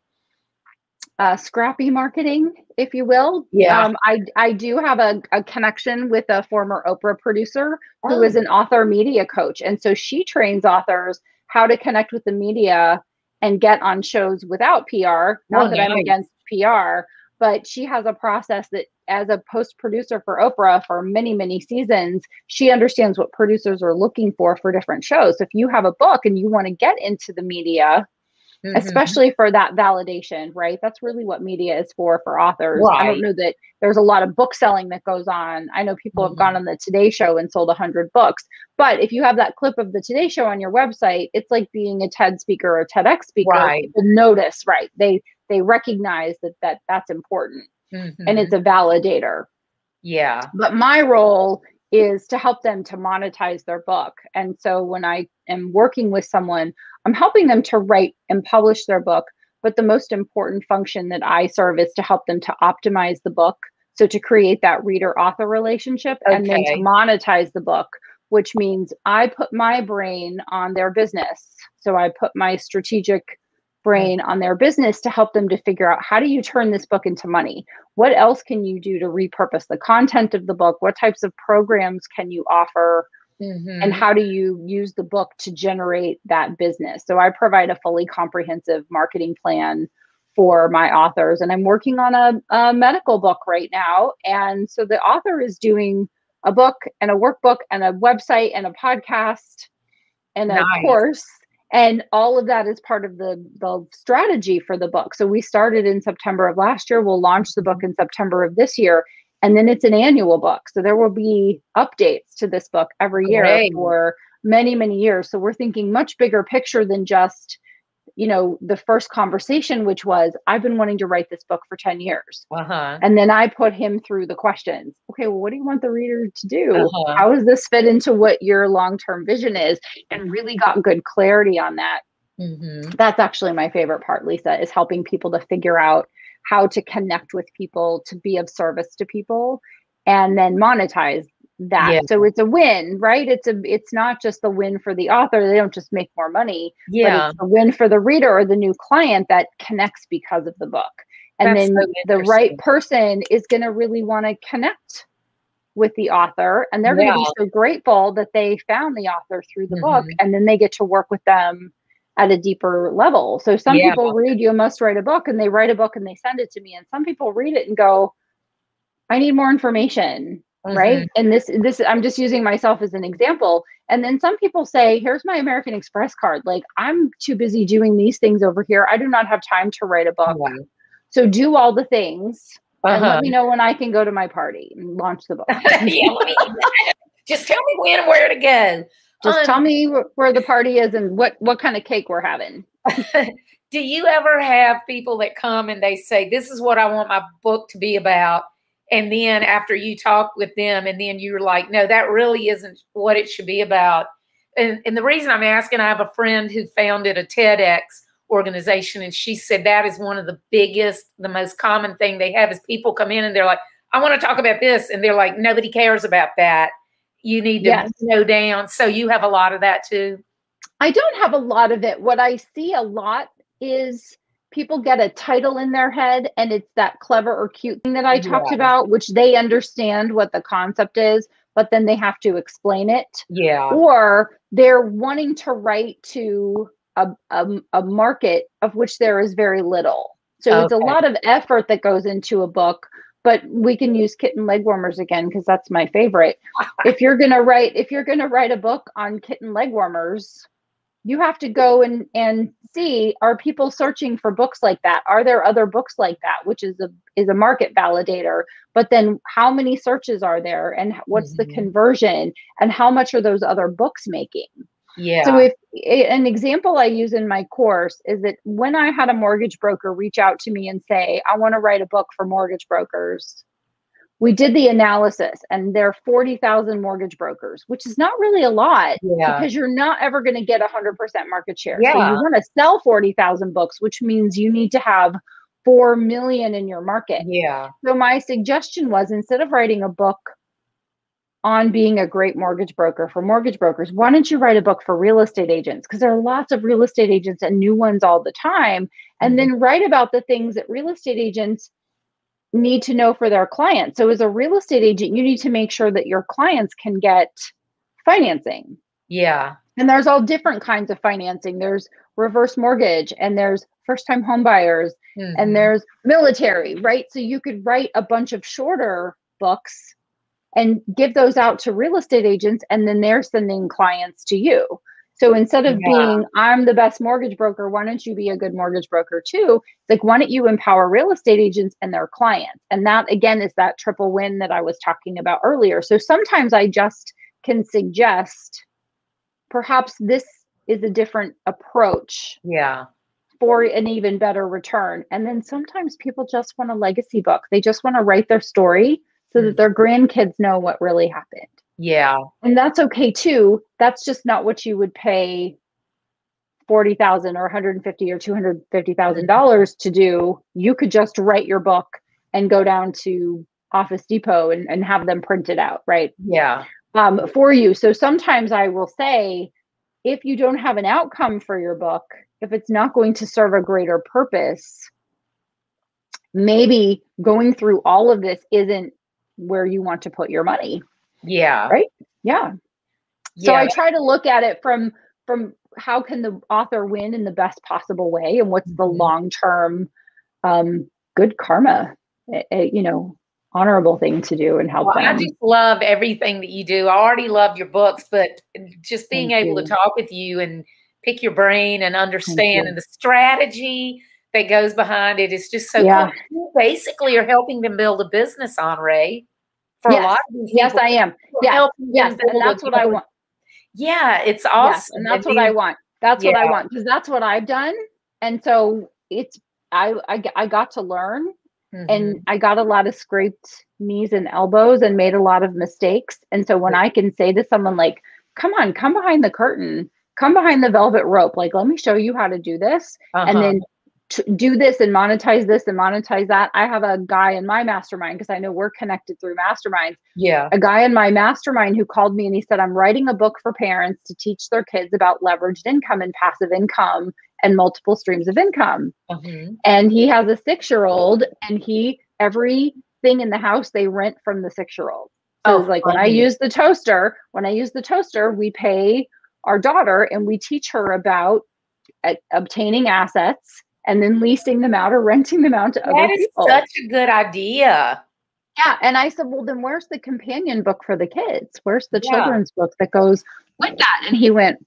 uh, scrappy marketing, if you will. Yeah. Um, I I do have a, a connection with a former Oprah producer who oh. is an author media coach, and so she trains authors how to connect with the media and get on shows without PR. Not oh, that nice. I'm against PR, but she has a process that as a post producer for Oprah for many, many seasons, she understands what producers are looking for for different shows. So if you have a book and you want to get into the media, mm-hmm. especially for that validation, right? That's really what media is for for authors. Right. I don't know that there's a lot of book selling that goes on. I know people mm-hmm. have gone mm-hmm. on the Today Show and sold 100 books, but if you have that clip of the Today Show on your website, it's like being a TED speaker or TEDx speaker. Right. People notice, right? They they recognize that that that's important, mm-hmm. and it's a validator. Yeah. But my role is to help them to monetize their book. And so when I am working with someone, I'm helping them to write and publish their book. But the most important function that I serve is to help them to optimize the book. So to create that reader author relationship okay. and then to monetize the book, which means I put my brain on their business. So I put my strategic brain on their business to help them to figure out how do you turn this book into money? What else can you do to repurpose the content of the book? What types of programs can you offer? Mm-hmm. And how do you use the book to generate that business? So I provide a fully comprehensive marketing plan for my authors. And I'm working on a, a medical book right now. And so the author is doing a book and a workbook and a website and a podcast and a nice. course and all of that is part of the the strategy for the book. So we started in september of last year. We'll launch the book in september of this year. And then it's an annual book. So there will be updates to this book every year Great. for many many years. So we're thinking much bigger picture than just you know the first conversation which was i've been wanting to write this book for 10 years uh-huh. and then i put him through the questions okay well what do you want the reader to do uh-huh. how does this fit into what your long-term vision is and really got good clarity on that mm-hmm. that's actually my favorite part lisa is helping people to figure out how to connect with people to be of service to people and then monetize that yeah. so it's a win right it's a it's not just the win for the author they don't just make more money yeah but it's a win for the reader or the new client that connects because of the book and That's then so the right person is going to really want to connect with the author and they're yeah. going to be so grateful that they found the author through the mm-hmm. book and then they get to work with them at a deeper level so some yeah. people read you must write a book and they write a book and they send it to me and some people read it and go I need more information mm-hmm. right? And this this I'm just using myself as an example. And then some people say, "Here's my American Express card. Like I'm too busy doing these things over here. I do not have time to write a book." So do all the things uh-huh. and let uh-huh. me know when I can go to my party and launch the book. (laughs) yeah, just tell me when and where to go. Just um, tell me where the party is and what what kind of cake we're having. (laughs) do you ever have people that come and they say, "This is what I want my book to be about," and then after you talk with them, and then you're like, "No, that really isn't what it should be about." And, and the reason I'm asking, I have a friend who founded a TEDx organization, and she said that is one of the biggest, the most common thing they have is people come in and they're like, "I want to talk about this," and they're like, "Nobody cares about that." You need to yes. know down. So you have a lot of that too. I don't have a lot of it. What I see a lot is people get a title in their head and it's that clever or cute thing that I talked about, which they understand what the concept is, but then they have to explain it. Yeah. Or they're wanting to write to a, a, a market of which there is very little. So okay. it's a lot of effort that goes into a book, but we can use kitten leg warmers again because that's my favorite. (laughs) if you're gonna write, if you're gonna write a book on kitten leg warmers, you have to go and and see are people searching for books like that? Are there other books like that? Which is a is a market validator. But then how many searches are there? And what's mm-hmm. the conversion? And how much are those other books making? Yeah. So if an example i use in my course is that when i had a mortgage broker reach out to me and say i want to write a book for mortgage brokers we did the analysis and there are 40,000 mortgage brokers, which is not really a lot yeah. because you're not ever going to get 100% market share. Yeah. So you want to sell 40,000 books, which means you need to have 4 million in your market. Yeah. So my suggestion was instead of writing a book on being a great mortgage broker for mortgage brokers, why don't you write a book for real estate agents? Because there are lots of real estate agents and new ones all the time. And mm-hmm. then write about the things that real estate agents need to know for their clients. So, as a real estate agent, you need to make sure that your clients can get financing. Yeah. And there's all different kinds of financing. There's reverse mortgage, and there's first time home buyers, mm-hmm. and there's military, right? So, you could write a bunch of shorter books and give those out to real estate agents, and then they're sending clients to you. So instead of yeah. being, I'm the best mortgage broker, why don't you be a good mortgage broker too? It's like, why don't you empower real estate agents and their clients? And that, again, is that triple win that I was talking about earlier. So sometimes I just can suggest perhaps this is a different approach. Yeah. For an even better return. And then sometimes people just want a legacy book, they just want to write their story so that mm. their grandkids know what really happened. Yeah. And that's okay too. That's just not what you would pay forty thousand or one hundred and fifty or two hundred fifty thousand dollars to do. You could just write your book and go down to Office Depot and, and have them printed out, right? Yeah. Um, for you. So sometimes I will say, if you don't have an outcome for your book, if it's not going to serve a greater purpose, maybe going through all of this isn't where you want to put your money. Yeah. Right? Yeah. So I try to look at it from from how can the author win in the best possible way and what's the mm-hmm. long-term um, good karma, eh, eh, you know, honorable thing to do and help well, them. I just love everything that you do. I already love your books, but just being Thank able you. to talk with you and pick your brain and understand and the strategy that goes behind it is just so yeah. cool. You basically are helping them build a business Honorée for yes. a lot of yes i am yeah yes and that's what i want yeah it's awesome yes, and that's what i want that's yeah. what i want because that's what i've done and so it's i i, I got to learn mm-hmm. and i got a lot of scraped knees and elbows and made a lot of mistakes and so when i can say to someone like come on come behind the curtain come behind the velvet rope like let me show you how to do this uh-huh. and then do this and monetize this and monetize that. I have a guy in my mastermind because I know we're connected through masterminds. Yeah. A guy in my mastermind who called me and he said, I'm writing a book for parents to teach their kids about leveraged income and passive income and multiple streams of income. Mm-hmm. And he has a six year old and he, everything in the house, they rent from the six year old. So oh, like funny. when I use the toaster, when I use the toaster, we pay our daughter and we teach her about uh, obtaining assets and then leasing them out or (laughs) renting them out to that other people. That is such a good idea. Yeah, and I said, well, then where's the companion book for the kids? Where's the Yeah. children's book that goes with that? And he went,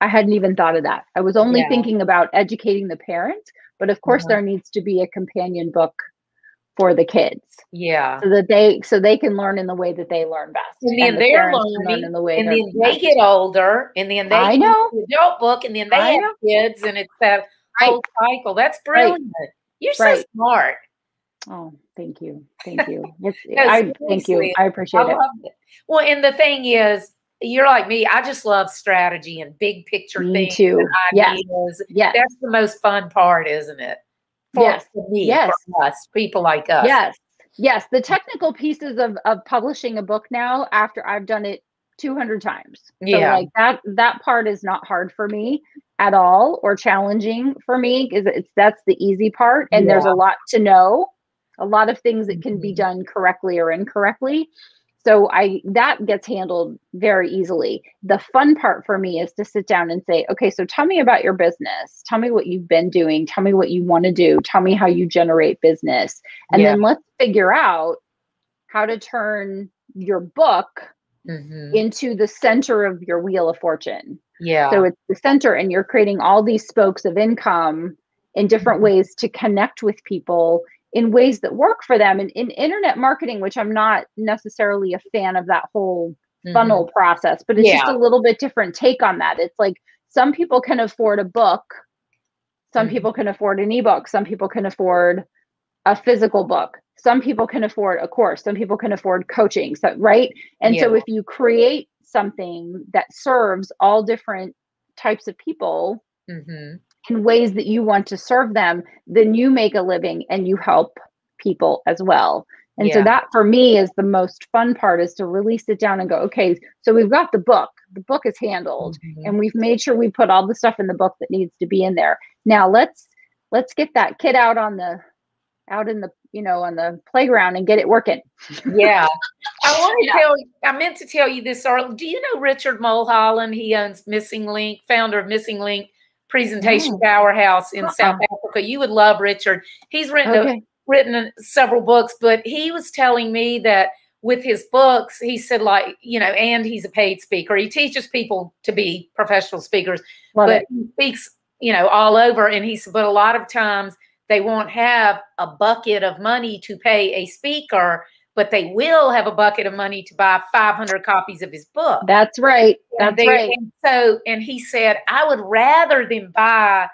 I hadn't even thought of that. I was only Yeah. thinking about educating the parent, but of course Mhm. there needs to be a companion book for the kids Yeah. so that they so they can learn in the way that they learn best. And then the they're learning, in the way And then they best. get older, and then they I know. the adult book, and then they I have know. kids, and it's that Right. whole cycle. That's brilliant. You're so Right. smart. Oh, thank you. Thank you. (laughs) No, I thank you. I I appreciate it. it. Well, and the thing is, you're like me. I just love strategy and big picture Me things too. Yes. Yes. That's the most fun part, isn't it? For, Yes. for me, Yes. for us, people like us. Yes. Yes. The technical pieces of, of publishing a book now after I've done it 200 times. So Yeah. like that, that part is not hard for me at all or challenging for me because it's, that's the easy part. And there's a lot to know, a lot of things that can be Mhm. done correctly or incorrectly. So I, that gets handled very easily. The fun part for me is to sit down and say, okay, so tell me about your business. Tell me what you've been doing. Tell me what you want to do. Tell me how you generate business. And Yeah. then let's figure out how to turn your book Mhm. into the center of your wheel of fortune. Yeah. So it's the center, and you're creating all these spokes of income in different Mhm. ways to connect with people in ways that work for them. And in internet marketing, which I'm not necessarily a fan of that whole funnel process, but it's just a little bit different take on that. It's like some people can afford a book, some Mhm. people can afford an ebook, some people can afford a physical book, some people can afford a course, some people can afford coaching. So right. And so if you create something that serves all different types of people Mhm. in ways that you want to serve them, then you make a living and you help people as well. And so that for me is the most fun part is to really sit down and go, okay, so we've got the book. The book is handled Mhm. and we've made sure we put all the stuff in the book that needs to be in there. Now let's let's get that kid out on the out in the you know on the playground and get it working. Yeah. (laughs) I want to tell you, I meant to tell you this earlier. Do you know Richard Mulholland? He owns Missing Link, founder of Missing Link Presentation No. Powerhouse in Uh-uh. South Africa. You would love Richard. He's written a, written several books, but he was telling me that with his books, he said, like, you know, and he's a paid speaker. He teaches people to be professional speakers, Love but it. he speaks, you know, all over. And he said, but a lot of times they won't have a bucket of money to pay a speaker, but they will have a bucket of money to buy 500 copies of his book. That's right. And That's they- right. And so, and he said, I would rather them buy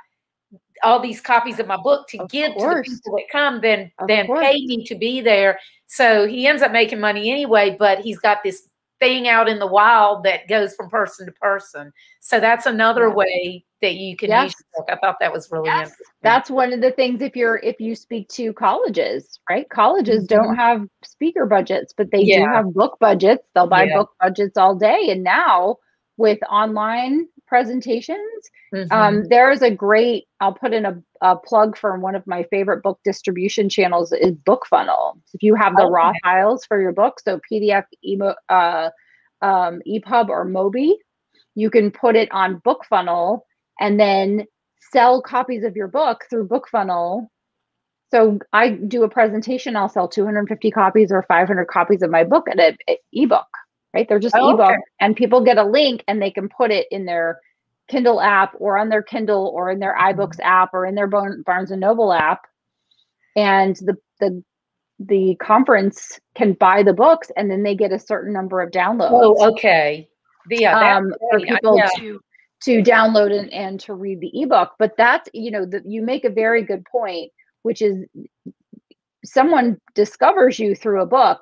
all these copies of my book to Of give to the people that come than Of than course. pay me to be there. So he ends up making money anyway, but he's got this thing out in the wild that goes from person to person. So that's another way that you can Yes. use book. I thought that was really Yes. interesting. That's one of the things if you're if you speak to colleges, right? Colleges don't have speaker budgets, but they do Mm-hmm. Have book budgets. They'll buy Yeah. book budgets all day. And now with online presentations, Mhm. um, there is a great i'll put in a, a plug for one of my favorite book distribution channels is book bookfunnel if you have the raw files for your book so pdf emo, uh, um, epub or mobi you can put it on bookfunnel and then sell copies of your book through bookfunnel so i do a presentation i'll sell 250 copies or 500 copies of my book at an ebook right they're just Oh, ebook okay. and people get a link and they can put it in their Kindle app or on their Kindle or in their Mm-hmm. iBooks app or in their Barnes and Noble app, and the the the conference can buy the books and then they get a certain number of downloads Oh, okay. Yeah, um, for people yeah. to to download and, and to read the ebook. But that's you know that you make a very good point, which is someone discovers you through a book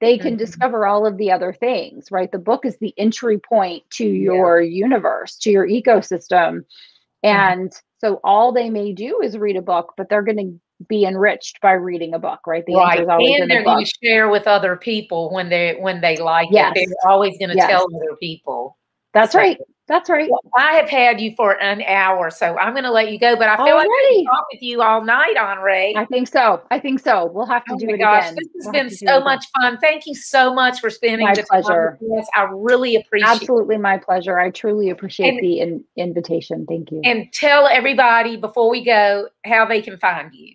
they can Mhm. discover all of the other things, right? The book is the entry point to your universe, to your ecosystem. And so all they may do is read a book, but they're going to be enriched by reading a book, right? The right always and the they're going to share with other people when they when they like Yes. it they're always going to Yes. tell other people That's right. That's right. well, i have had you for an hour so i'm going to let you go but i feel like i can talk with you all night Honorée. I think so. I think so. We'll have to Oh do my it gosh, again. this has We'll been have to do so much fun. Thank you so much for spending My the time pleasure. with us. I really appreciate it. Absolutely my pleasure. I truly appreciate And- the in- invitation. Thank you. And tell everybody before we go how they can find you.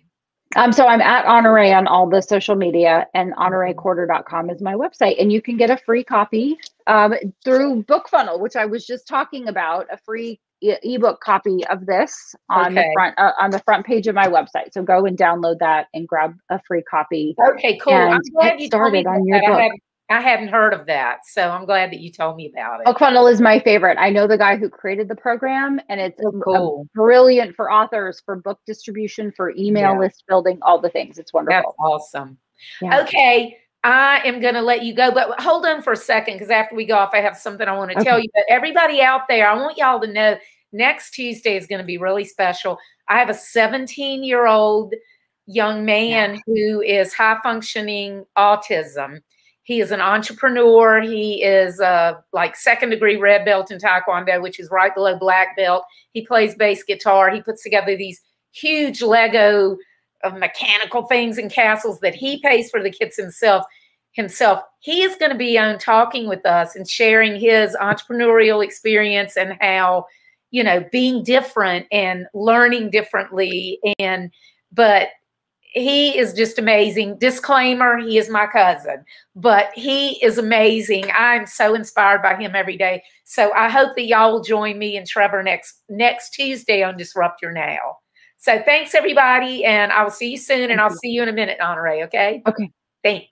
Um, so I'm at Honorée on all the social media, and honorecorder.com is my website, and you can get a free copy um, through BookFunnel, which I was just talking about, a free e- ebook copy of this on Okay. the front uh, on the front page of my website. So go and download that and grab a free copy. Okay, cool. I'm glad you told me started on your book. hadn't, I hadn't heard of that, so I'm glad that you told me about it. BookFunnel is my favorite. I know the guy who created the program, and it's Oh, cool. brilliant for authors, for book distribution, for email Yeah. list building, all the things. It's wonderful. That's awesome. Yeah. Okay, I am going to let you go, but hold on for a second because after we go off, I have something I want to tell you. But everybody out there, I want y'all to know next Tuesday is going to be really special. I have a 17 year old young man who is high functioning autism. He is an entrepreneur. He is uh, like second degree red belt in Taekwondo, which is right below black belt. He plays bass guitar. He puts together these huge Lego of mechanical things and castles that he pays for the kids himself himself. He is going to be on talking with us and sharing his entrepreneurial experience and how you know being different and learning differently. And but he is just amazing. Disclaimer he is my cousin but he is amazing. I'm so inspired by him every day. So i hope that y'all will join me and trevor next next tuesday on disrupt your now so thanks everybody, and I will see you soon, and I'll see you in a minute, Honorée. Okay. Okay. Thanks.